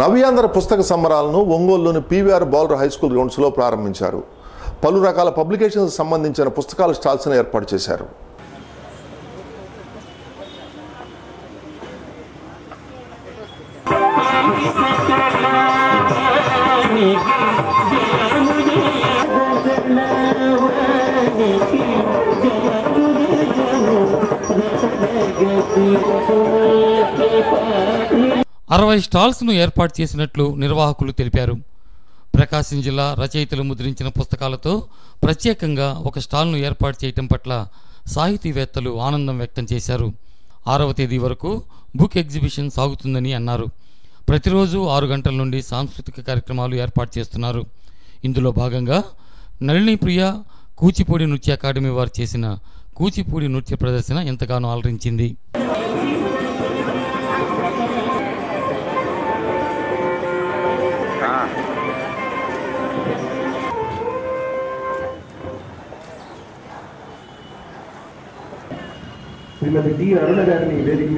నవ్యాంధ్ర పుస్తక సంబరాలను ఒంగోలులోని పీవీఆర్ బాలర్ హై స్కూల్ గ్రౌండ్స్లో ప్రారంభించారు. పలు రకాల పబ్లికేషన్స్ సంబంధించిన పుస్తకాల స్టాల్స్ను ఏర్పాటు చేశారు. స్టాల్స్ను ఏర్పాటు చేసినట్లు నిర్వాహకులు తెలిపారు. ప్రకాశం జిల్లా రచయితలు ముద్రించిన పుస్తకాలతో ప్రత్యేకంగా ఒక స్టాల్ను ఏర్పాటు చేయటం పట్ల సాహితీవేత్తలు ఆనందం వ్యక్తం చేశారు. ఆరవ తేదీ వరకు బుక్ ఎగ్జిబిషన్ సాగుతుందని అన్నారు. ప్రతిరోజు ఆరు గంటల నుండి సాంస్కృతిక కార్యక్రమాలు ఏర్పాటు చేస్తున్నారు. ఇందులో భాగంగా నళిని ప్రియ కూచిపూడి నృత్య అకాడమీ వారు చేసిన కూచిపూడి నృత్య ప్రదర్శన ఎంతగానో అలరించింది. శ్రీమతి టి అరుణ గారిని వేదిక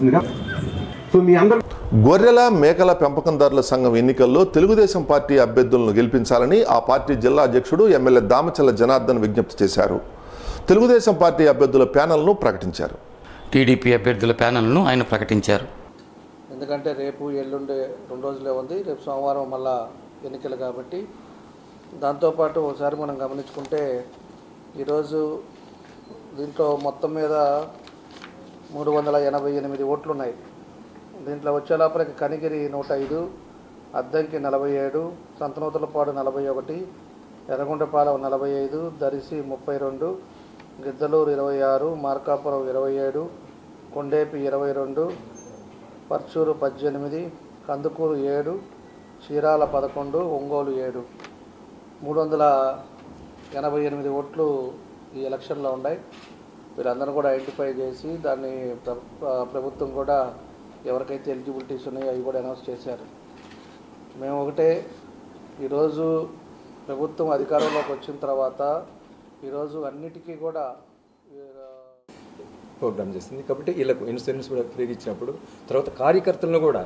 పైకి రావాల్సిందిగా సో మీ అందరూ గొర్రెల మేకల పెంపకందారుల సంఘం ఎన్నికల్లో తెలుగుదేశం పార్టీ అభ్యర్థులను గెలిపించాలని ఆ పార్టీ జిల్లా అధ్యక్షుడు ఎమ్మెల్యే దామచల్ల జనార్దన్ విజ్ఞప్తి చేశారు. తెలుగుదేశం పార్టీ అభ్యర్థుల ప్యానెల్ను ప్రకటించారు. టీడీపీ అభ్యర్థుల ప్యానెల్ను ఆయన ప్రకటించారు. ఎందుకంటే రేపు ఎల్లుండి రెండు రోజులే ఉంది. రేపు సోమవారం మళ్ళా ఎన్నికలు కాబట్టి దాంతోపాటు ఒకసారి మనం గమనించుకుంటే ఈరోజు దీంట్లో మొత్తం మీద మూడు వందల ఎనభై ఎనిమిది ఓట్లు ఉన్నాయి దీంట్లో వచ్చే లోపలికి కనిగిరి నూట ఐదు అద్దంకి నలభై ఏడు సంతనూతలపాడు నలభై ఒకటి ఎర్రగుంటపాలెం నలభై ఐదు దరిసి ముప్పై రెండు గిద్దలూరు ఇరవై ఆరు మార్కాపురం ఇరవై ఏడు కొండేపి ఇరవై రెండు పర్చూరు పద్దెనిమిది కందుకూరు ఏడు చీరాల పదకొండు ఒంగోలు ఏడు. మూడు వందల ఎనభై ఎనిమిది ఓట్లు ఈ ఎలక్షన్లో ఉన్నాయి. వీరందరూ కూడా ఐడెంటిఫై చేసి దాన్ని ప్రభుత్వం కూడా ఎవరికైతే ఎలిజిబిలిటీస్ ఉన్నాయో అవి కూడా అనౌన్స్ చేశారు. మేము ఒకటే ఈరోజు ప్రభుత్వం అధికారంలోకి వచ్చిన తర్వాత ఈరోజు అన్నిటికీ కూడా ప్రోగ్రామ్ చేస్తుంది కాబట్టి వీళ్ళకు ఇన్సూరెన్స్ కూడా ఫ్రీగా ఇచ్చినప్పుడు తర్వాత కార్యకర్తలను కూడా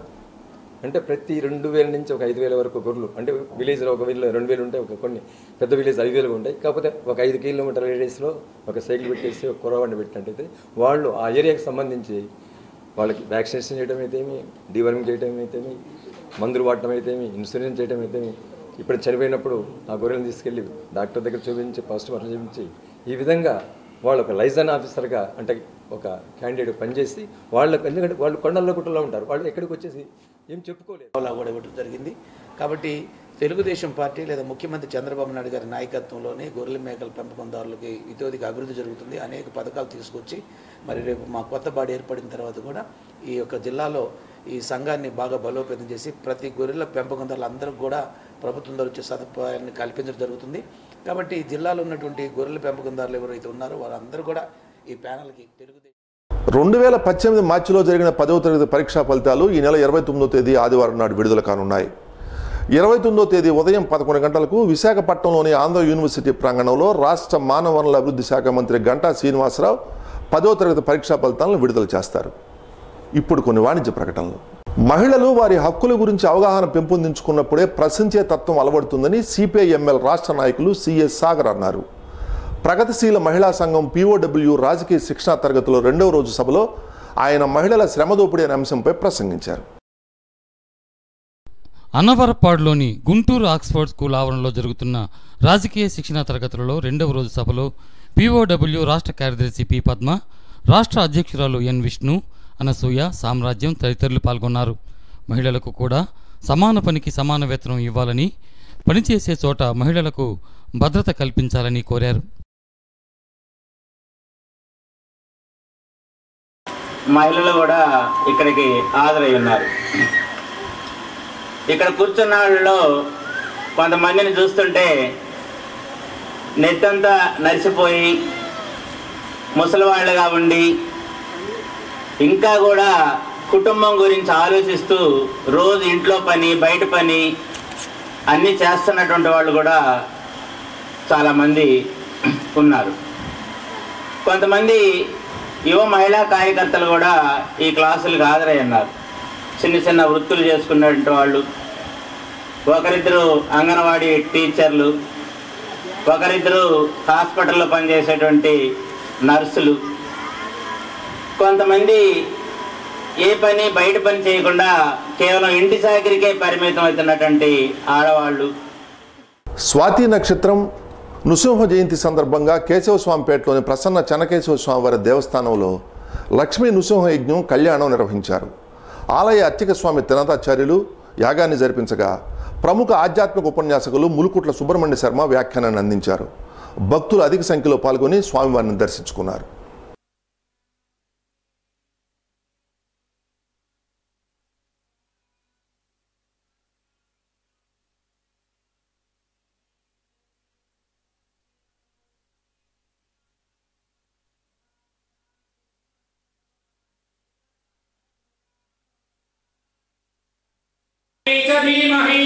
అంటే ప్రతి రెండు వేల నుంచి ఒక ఐదు వేల వరకు గొర్రెలు. అంటే విలేజ్లో ఒక విలేజ్ రెండు వేలు ఉంటాయి ఒక కొన్ని. పెద్ద విలేజ్ ఐదు వేలు ఉంటాయి. కాకపోతే ఒక ఐదు కిలోమీటర్ రేడియస్లో ఒక సైకిల్ పెట్టేసి ఒక కురవాడిని పెట్టినట్టయితే వాళ్ళు ఆ ఏరియాకి సంబంధించి వాళ్ళకి వ్యాక్సినేషన్ చేయడం అయితేమి డివర్మింగ్ చేయడం అయితేమి మందులు వాడటం అయితేమి ఇన్సూరెన్స్ చేయడం అయితేమి ఇప్పుడు చనిపోయినప్పుడు ఆ గొర్రెలను తీసుకెళ్ళి డాక్టర్ దగ్గర చూపించి ఫస్ట్ వర్షం చూపించి ఈ విధంగా వాళ్ళు ఒక లైజన్ ఆఫీసర్గా అంటే ఒక క్యాండిడేట్ పనిచేసి వాళ్ళకు ఎందుకంటే వాళ్ళు కొండల్లో గుట్టలో ఉంటారు. వాళ్ళు ఎక్కడికి వచ్చేసి ఏం చెప్పుకోలేదు. అలా కూడా ఇవ్వడం జరిగింది. కాబట్టి తెలుగుదేశం పార్టీ లేదా ముఖ్యమంత్రి చంద్రబాబు నాయుడు గారి నాయకత్వంలోనే గొర్రెల మేకల పెంపకందారులకి ఇతోదికి అభివృద్ధి జరుగుతుంది. అనేక పథకాలు తీసుకొచ్చి మరి రేపు మా కొత్త బాడీ ఏర్పడిన తర్వాత కూడా ఈ యొక్క జిల్లాలో ఈ సంఘాన్ని బాగా బలోపేతం చేసి ప్రతి గొర్రెల పెంపకందారులు కూడా ప్రభుత్వం ద్వారా వచ్చే సదుపాయాన్ని కల్పించడం జరుగుతుంది. కాబట్టి ఈ జిల్లాలో ఉన్నటువంటి గొర్రెల పెంపకందారులు ఎవరైతే ఉన్నారో వారందరూ కూడా ఈ ప్యానల్కి తెలుగుదేశం రెండు వేల పద్దెనిమిది మార్చిలో జరిగిన పదవ తరగతి పరీక్షా ఫలితాలు ఈ నెల ఇరవై తొమ్మిదో తేదీ ఆదివారం నాడు విడుదల కానున్నాయి. ఇరవై తొమ్మిదో తేదీ ఉదయం పదకొండు గంటలకు విశాఖపట్నంలోని ఆంధ్ర యూనివర్సిటీ ప్రాంగణంలో రాష్ట్ర మానవ వనరుల అభివృద్ధి శాఖ మంత్రి గంటా శ్రీనివాసరావు పదో తరగతి పరీక్షా ఫలితాలను విడుదల చేస్తారు. ఇప్పుడు కొన్ని వాణిజ్య ప్రకటనలు. మహిళలు వారి హక్కుల గురించి అవగాహన పెంపొందించుకున్నప్పుడే ప్రశ్నించే తత్వం అలవడుతుందని సిపిఐఎంఎల్ రాష్ట్ర నాయకులు సిఎస్ సాగర్ అన్నారు. ప్రగతిశీల మహిళా సంఘం పీఓడబ్ల్యూ రాజకీయ శిక్షణా తరగతిలో రెండవ రోజు సభలో ఆయన మహిళల శ్రమదోపిడీ అనే అంశంపై ప్రసంగించారు. అన్నవరపాడులోని గుంటూరు ఆక్స్ఫర్డ్ స్కూల్ ఆవరణలో జరుగుతున్న రాజకీయ శిక్షణా తరగతులలో రెండవ రోజు సభలో పీఓడబ్ల్యూ రాష్ట్ర కార్యదర్శి పి పద్మ రాష్ట్ర అధ్యక్షురాలు ఎన్ విష్ణు అనసూయ సామ్రాజ్యం తదితరులు పాల్గొన్నారు. మహిళలకు కూడా సమాన పనికి సమాన వేతనం ఇవ్వాలని పనిచేసే చోట మహిళలకు భద్రత కల్పించాలని కోరారు. మహిళలు కూడా ఇక్కడికి హాజరై ఉన్నారు. ఇక్కడ కూర్చున్న వాళ్ళలో కొంతమందిని చూస్తుంటే నెత్తంతా నరిసిపోయి ముసలివాళ్ళుగా ఉండి ఇంకా కూడా కుటుంబం గురించి ఆలోచిస్తూ రోజు ఇంట్లో పని బయట పని అన్నీ చేస్తున్నటువంటి వాళ్ళు కూడా చాలామంది ఉన్నారు. కొంతమంది యువ మహిళా కార్యకర్తలు కూడా ఈ క్లాసులకు హాజరయ్యన్నారు. చిన్న చిన్న వృత్తులు చేసుకున్నటువంటి వాళ్ళు. ఒకరిద్దరు అంగన్వాడీ టీచర్లు ఒకరిద్దరు హాస్పిటల్లో పనిచేసేటువంటి నర్సులు. కొంతమంది ఏ పని బయట పని చేయకుండా కేవలం ఇంటి చాకరికే పరిమితం అవుతున్నటువంటి ఆడవాళ్ళు. స్వాతి నక్షత్రం నృసింహ జయంతి సందర్భంగా కేశవస్వామిపేటలోని ప్రసన్న చెనకేశవ స్వామి వారి దేవస్థానంలో లక్ష్మీ నృసింహ యజ్ఞం కళ్యాణం నిర్వహించారు. ఆలయ అర్చక స్వామి తినతాచార్యులు యాగాన్ని జరిపించగా ప్రముఖ ఆధ్యాత్మిక ఉపన్యాసకులు ములుకుట్ల సుబ్రహ్మణ్య శర్మ వ్యాఖ్యానాన్ని అందించారు. భక్తులు అధిక సంఖ్యలో పాల్గొని స్వామివారిని దర్శించుకున్నారు. فيهما حين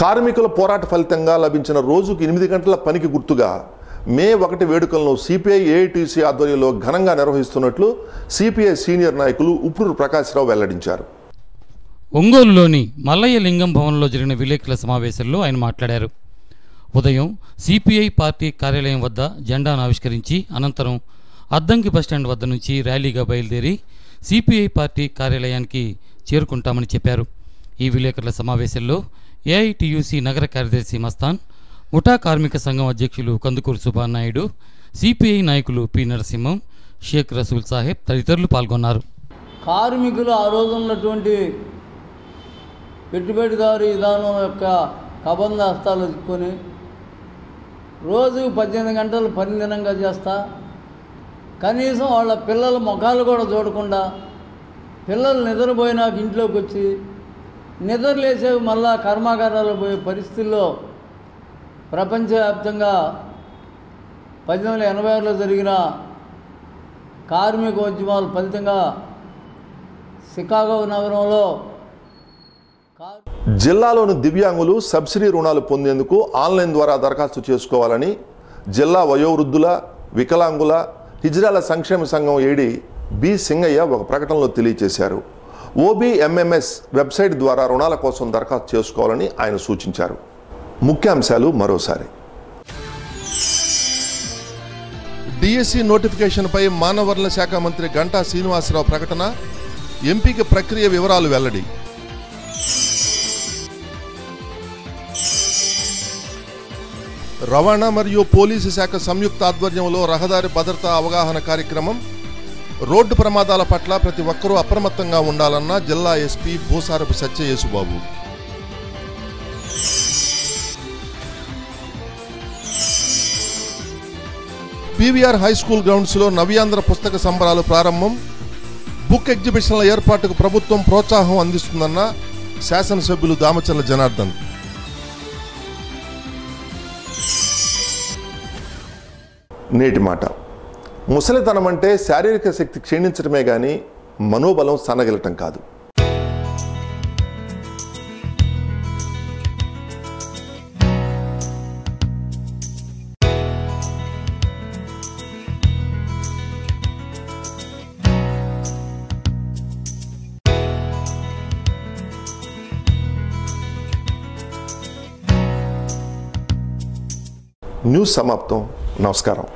కార్మికుల పోరాట ఫలితంగా లభించిన రోజుకు ఎనిమిది గంటల పనికి గుర్తుగా మే ఒకటి వేడుకలను సిపిఐ ఏఐటీసీ ఆధ్వర్యంలో ఘనంగా నిర్వహిస్తున్నట్లు సిపిఐ సీనియర్ నాయకులు ఉప్పురు ప్రకాశ్రావు వెల్లడించారు. ఒంగోలులోని మల్లయ్య లింగం భవన్లో జరిగిన విలేకరుల సమావేశంలో ఆయన మాట్లాడారు. ఉదయం సిపిఐ పార్టీ కార్యాలయం వద్ద జెండాను ఆవిష్కరించి అనంతరం అద్దంకి బస్టాండ్ వద్ద నుంచి ర్యాలీగా బయలుదేరి సిపిఐ పార్టీ కార్యాలయానికి చేరుకుంటామని చెప్పారు. ఈ విలేకరుల సమావేశంలో ఏఐటియుసి నగర కార్యదర్శి మస్తాన్ ముఠా కార్మిక సంఘం అధ్యక్షులు కందుకూరు సుబ్బానాయుడు సిపిఐ నాయకులు పి నరసింహం షేక్ రసూల్ సాహెబ్ తదితరులు పాల్గొన్నారు. కార్మికులు ఆ రోజు ఉన్నటువంటి పెట్టుబడిదారు విధానం యొక్క కబంధ హస్తాలు దిక్కుని రోజు పద్దెనిమిది గంటలు పనిదినంగా చేస్తా. కనీసం వాళ్ళ పిల్లల ముఖాలు కూడా చూడకుండా పిల్లలు నిద్రపోయినాక ఇంట్లోకి వచ్చి నిద్రలేసేవి మళ్ళా కర్మాగారాలు పోయే పరిస్థితుల్లో ప్రపంచవ్యాప్తంగా పద్దెనిమిది వందల ఎనభై ఆరులో జరిగిన కార్మిక ఉద్యమాల ఫలితంగా షికాగో నగరంలో జిల్లాలోని దివ్యాంగులు సబ్సిడీ రుణాలు పొందేందుకు ఆన్లైన్ ద్వారా దరఖాస్తు చేసుకోవాలని జిల్లా వయోవృద్ధుల వికలాంగుల హిజ్రాల సంక్షేమ సంఘం ఏడి బి సింగయ్య ఒక ప్రకటనలో తెలియజేశారు. ఓబీఎంఎంఎస్ వెబ్సైట్ ద్వారా రుణాల కోసం దరఖాస్తు చేసుకోవాలని ఆయన సూచించారు. ముఖ్యాంశాలు మరోసారి. డిఎస్సి నోటిఫికేషన్పై మానవ వనరుల శాఖ మంత్రి గంటా శ్రీనివాసరావు ప్రకటన ఎంపిక ప్రక్రియ వివరాలు వెల్లడి. రవాణా మరియు పోలీసు శాఖ సంయుక్త ఆధ్వర్యంలో రహదారి భద్రతా అవగాహన కార్యక్రమం రోడ్డు ప్రమాదాల పట్ల ప్రతి ఒక్కరూ అప్రమత్తంగా ఉండాలన్న జిల్లా SP Bhusarapu Satya Yesubabu PVR high school గ్రౌండ్స్లో నవ్యాంధ్ర పుస్తక సంబరాలు ప్రారంభం బుక్ ఎగ్జిబిషన్ల ఏర్పాటుకు ప్రభుత్వం ప్రోత్సాహం అందిస్తుందన్న శాసనసభ్యులు దామచర్ల జనార్దన్. నేటి మాట. ముసలితనం అంటే శారీరక శక్తి క్షీణించడమే కానీ మనోబలం సన్నగిలటం కాదు. న్యూస్ సమాప్తం. నమస్కారం